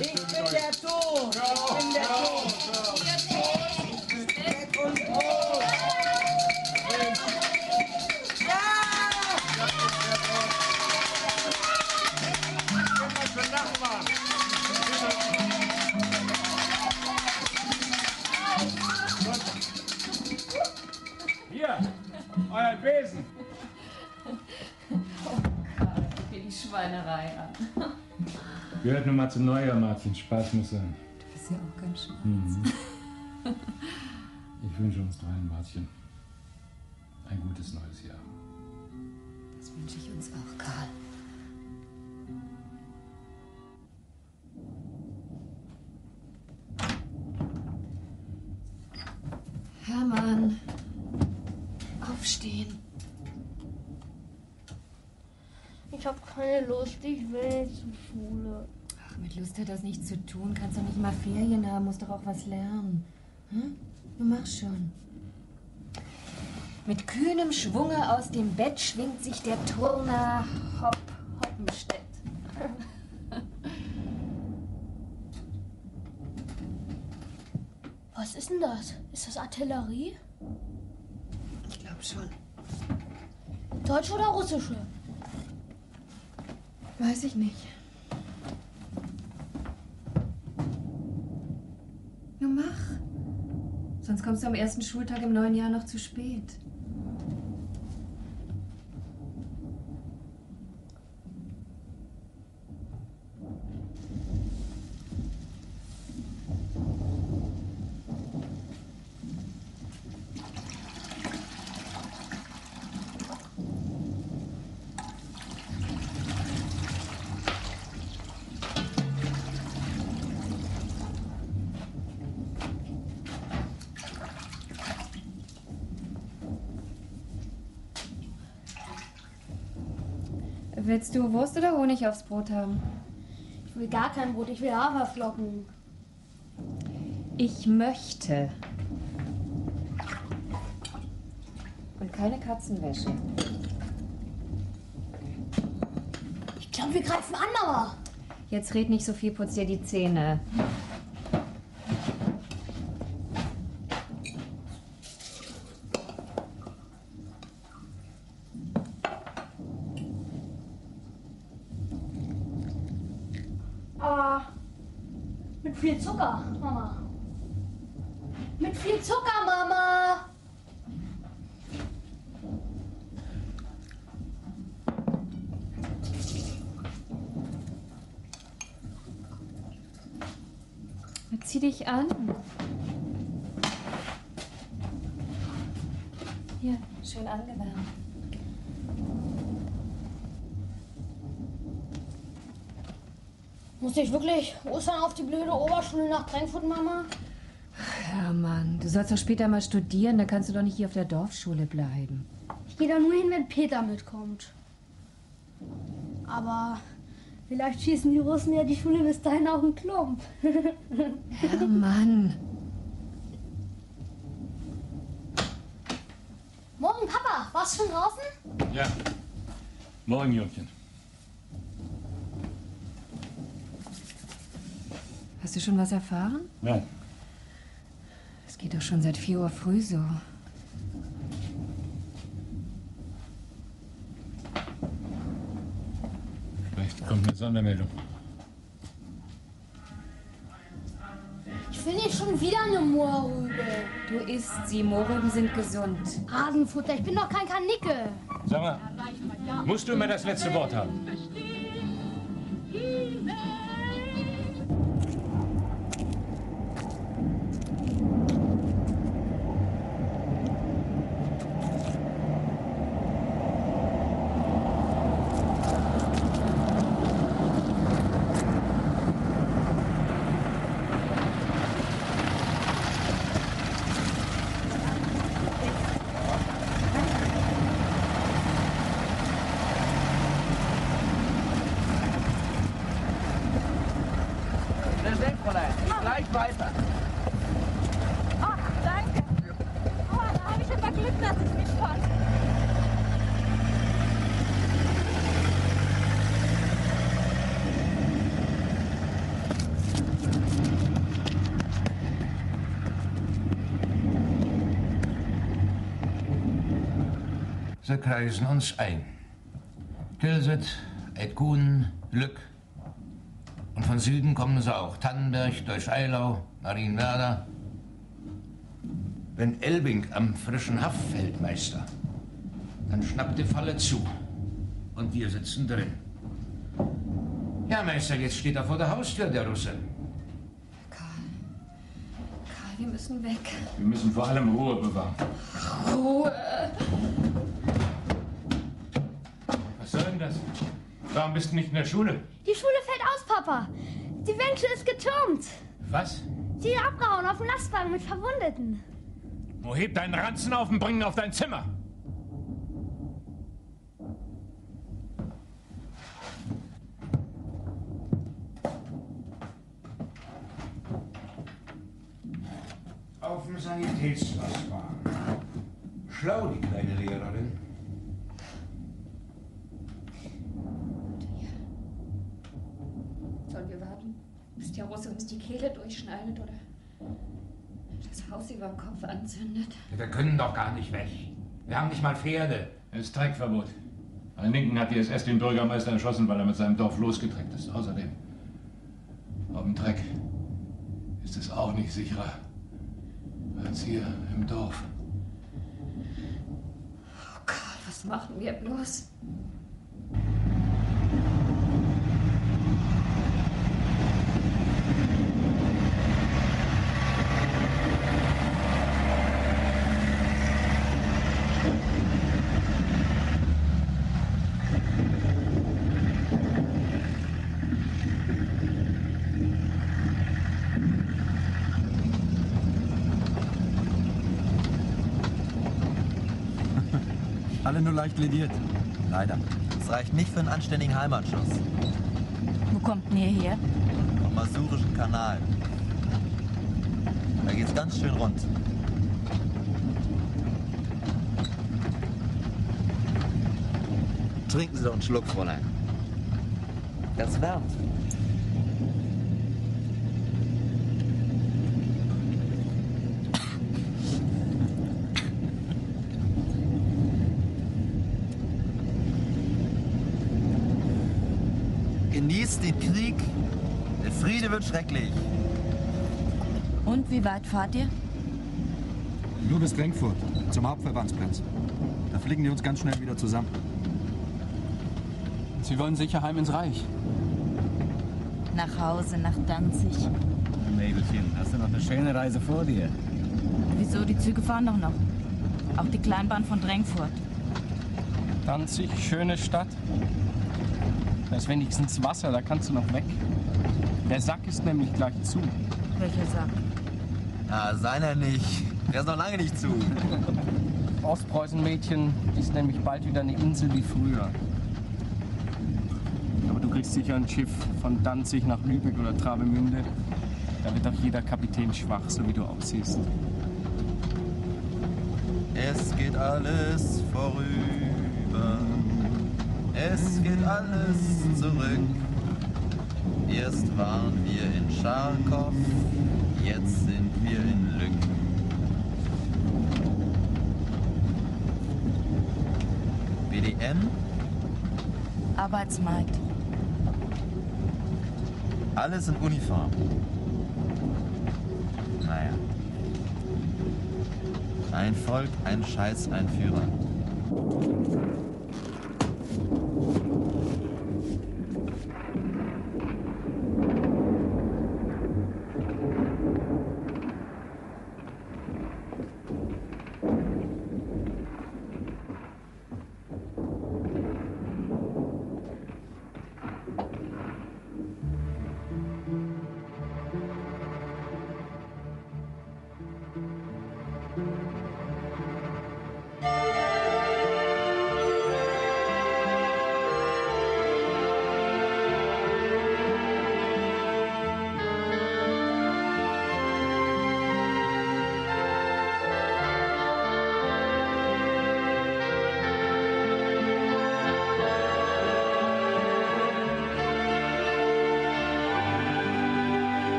Ich bin der Tod, ich bin der Tod. Euer Besen. Oh Karl, wie die Schweinerei an. Gehört nun mal zum Neujahr, Martin. Spaß muss sein. Du bist ja auch ganz schön. Mhm. Ich wünsche uns dreien, Martin, ein gutes neues Jahr. Das wünsche ich uns auch, Karl. Keine Lust, ich will zur Schule. Ach, mit Lust hat das nichts zu tun. Kannst doch nicht mal Ferien haben, musst doch auch was lernen. Hm? Du machst schon. Mit kühnem Schwunge aus dem Bett schwingt sich der Turner Hopp Hoppenstedt. Was ist denn das? Ist das Artillerie? Ich glaube schon. Deutsche oder russische? Weiß ich nicht. Nun mach. Sonst kommst du am ersten Schultag im neuen Jahr noch zu spät. Willst du Wurst oder Honig aufs Brot haben? Ich will gar kein Brot, ich will Haferflocken. Ich möchte. Und keine Katzenwäsche. Ich glaube, wir greifen an, aber. Jetzt red nicht so viel, putz dir die Zähne. Aber mit viel Zucker, Mama. Mit viel Zucker, Mama. Zieh dich an. Hier, schön angewärmt. Muss ich wirklich Ostern auf die blöde Oberschule nach Frankfurt, Mama? Hermann, du sollst doch später mal studieren, da kannst du doch nicht hier auf der Dorfschule bleiben. Ich gehe da nur hin, wenn Peter mitkommt. Aber vielleicht schießen die Russen ja die Schule bis dahin auf den Klump. Hermann. Morgen, Papa, warst du schon draußen? Ja. Morgen, Jungchen. Hast du schon was erfahren? Nein. Es geht doch schon seit 4 Uhr früh so. Vielleicht kommt eine Sondermeldung. Ich will nicht schon wieder eine Moorrübe. Du isst sie, Mohrrüben sind gesund. Rasenfutter, ich bin doch kein Kanicke. Sag mal, musst du immer das letzte Wort haben? Präsident, Fräulein. Gleich weiter. Ach, danke. Oh, da habe ich aber Glück, dass es mich fand. Sie kreisen uns ein. Tilsit, Eidkuhn, Lück. Und von Süden kommen sie auch. Tannenberg, Deutsch-Eilau, Marienwerder. Wenn Elbing am frischen Haff fällt, Meister, dann schnappt die Falle zu. Und wir sitzen drin. Ja, Meister, jetzt steht er vor der Haustür, der Russe. Karl, wir müssen weg. Wir müssen vor allem Ruhe bewahren. Ruhe. Denn das? Warum bist du nicht in der Schule? Die Schule fällt aus, Papa. Die Wenche ist getürmt. Was? Sie ist abgehauen auf dem Lastwagen mit Verwundeten. Wo heb deinen Ranzen auf und bring ihn auf dein Zimmer. Auf dem Sanitätslastwagen. Schlau, die kleine Lehrerin. Sollen wir warten, bis der Russe uns die Kehle durchschneidet oder das Haus über dem Kopf anzündet? Wir können doch gar nicht weg. Wir haben nicht mal Pferde. Es ist Treckverbot. An Linken hat die SS den Bürgermeister erschossen, weil er mit seinem Dorf losgetreckt ist. Außerdem, auf dem Treck ist es auch nicht sicherer als hier im Dorf. Oh Gott, was machen wir bloß? Leicht lediert. Leider. Das reicht nicht für einen anständigen Heimatschuss. Wo kommt denn ihr her? Vom Masurischen Kanal. Da geht's ganz schön rund. Trinken Sie doch einen Schluck, Fräulein. Das wärmt. Genießt den Krieg. Der Friede wird schrecklich. Und wie weit fahrt ihr? Nur bis Frankfurt, zum Hauptverbandsplatz. Da fliegen die uns ganz schnell wieder zusammen. Sie wollen sicher heim ins Reich. Nach Hause, nach Danzig. Mädelchen, hast du noch eine schöne Reise vor dir? Wieso? Die Züge fahren doch noch. Auch die Kleinbahn von Drengfurt. Danzig, schöne Stadt. Da ist wenigstens Wasser, da kannst du noch weg. Der Sack ist nämlich gleich zu. Welcher Sack? Ah, seiner nicht. Der ist noch lange nicht zu. Ostpreußen-Mädchen ist nämlich bald wieder eine Insel wie früher. Aber du kriegst sicher ein Schiff von Danzig nach Lübeck oder Travemünde. Da wird doch jeder Kapitän schwach, so wie du aussiehst. Es geht alles vorüber. Es geht alles zurück. Erst waren wir in Scharkow, jetzt sind wir in Lück. BDN, Arbeitsmarkt. alles in Uniform. Naja. Ein Volk, ein Scheiß, ein Führer.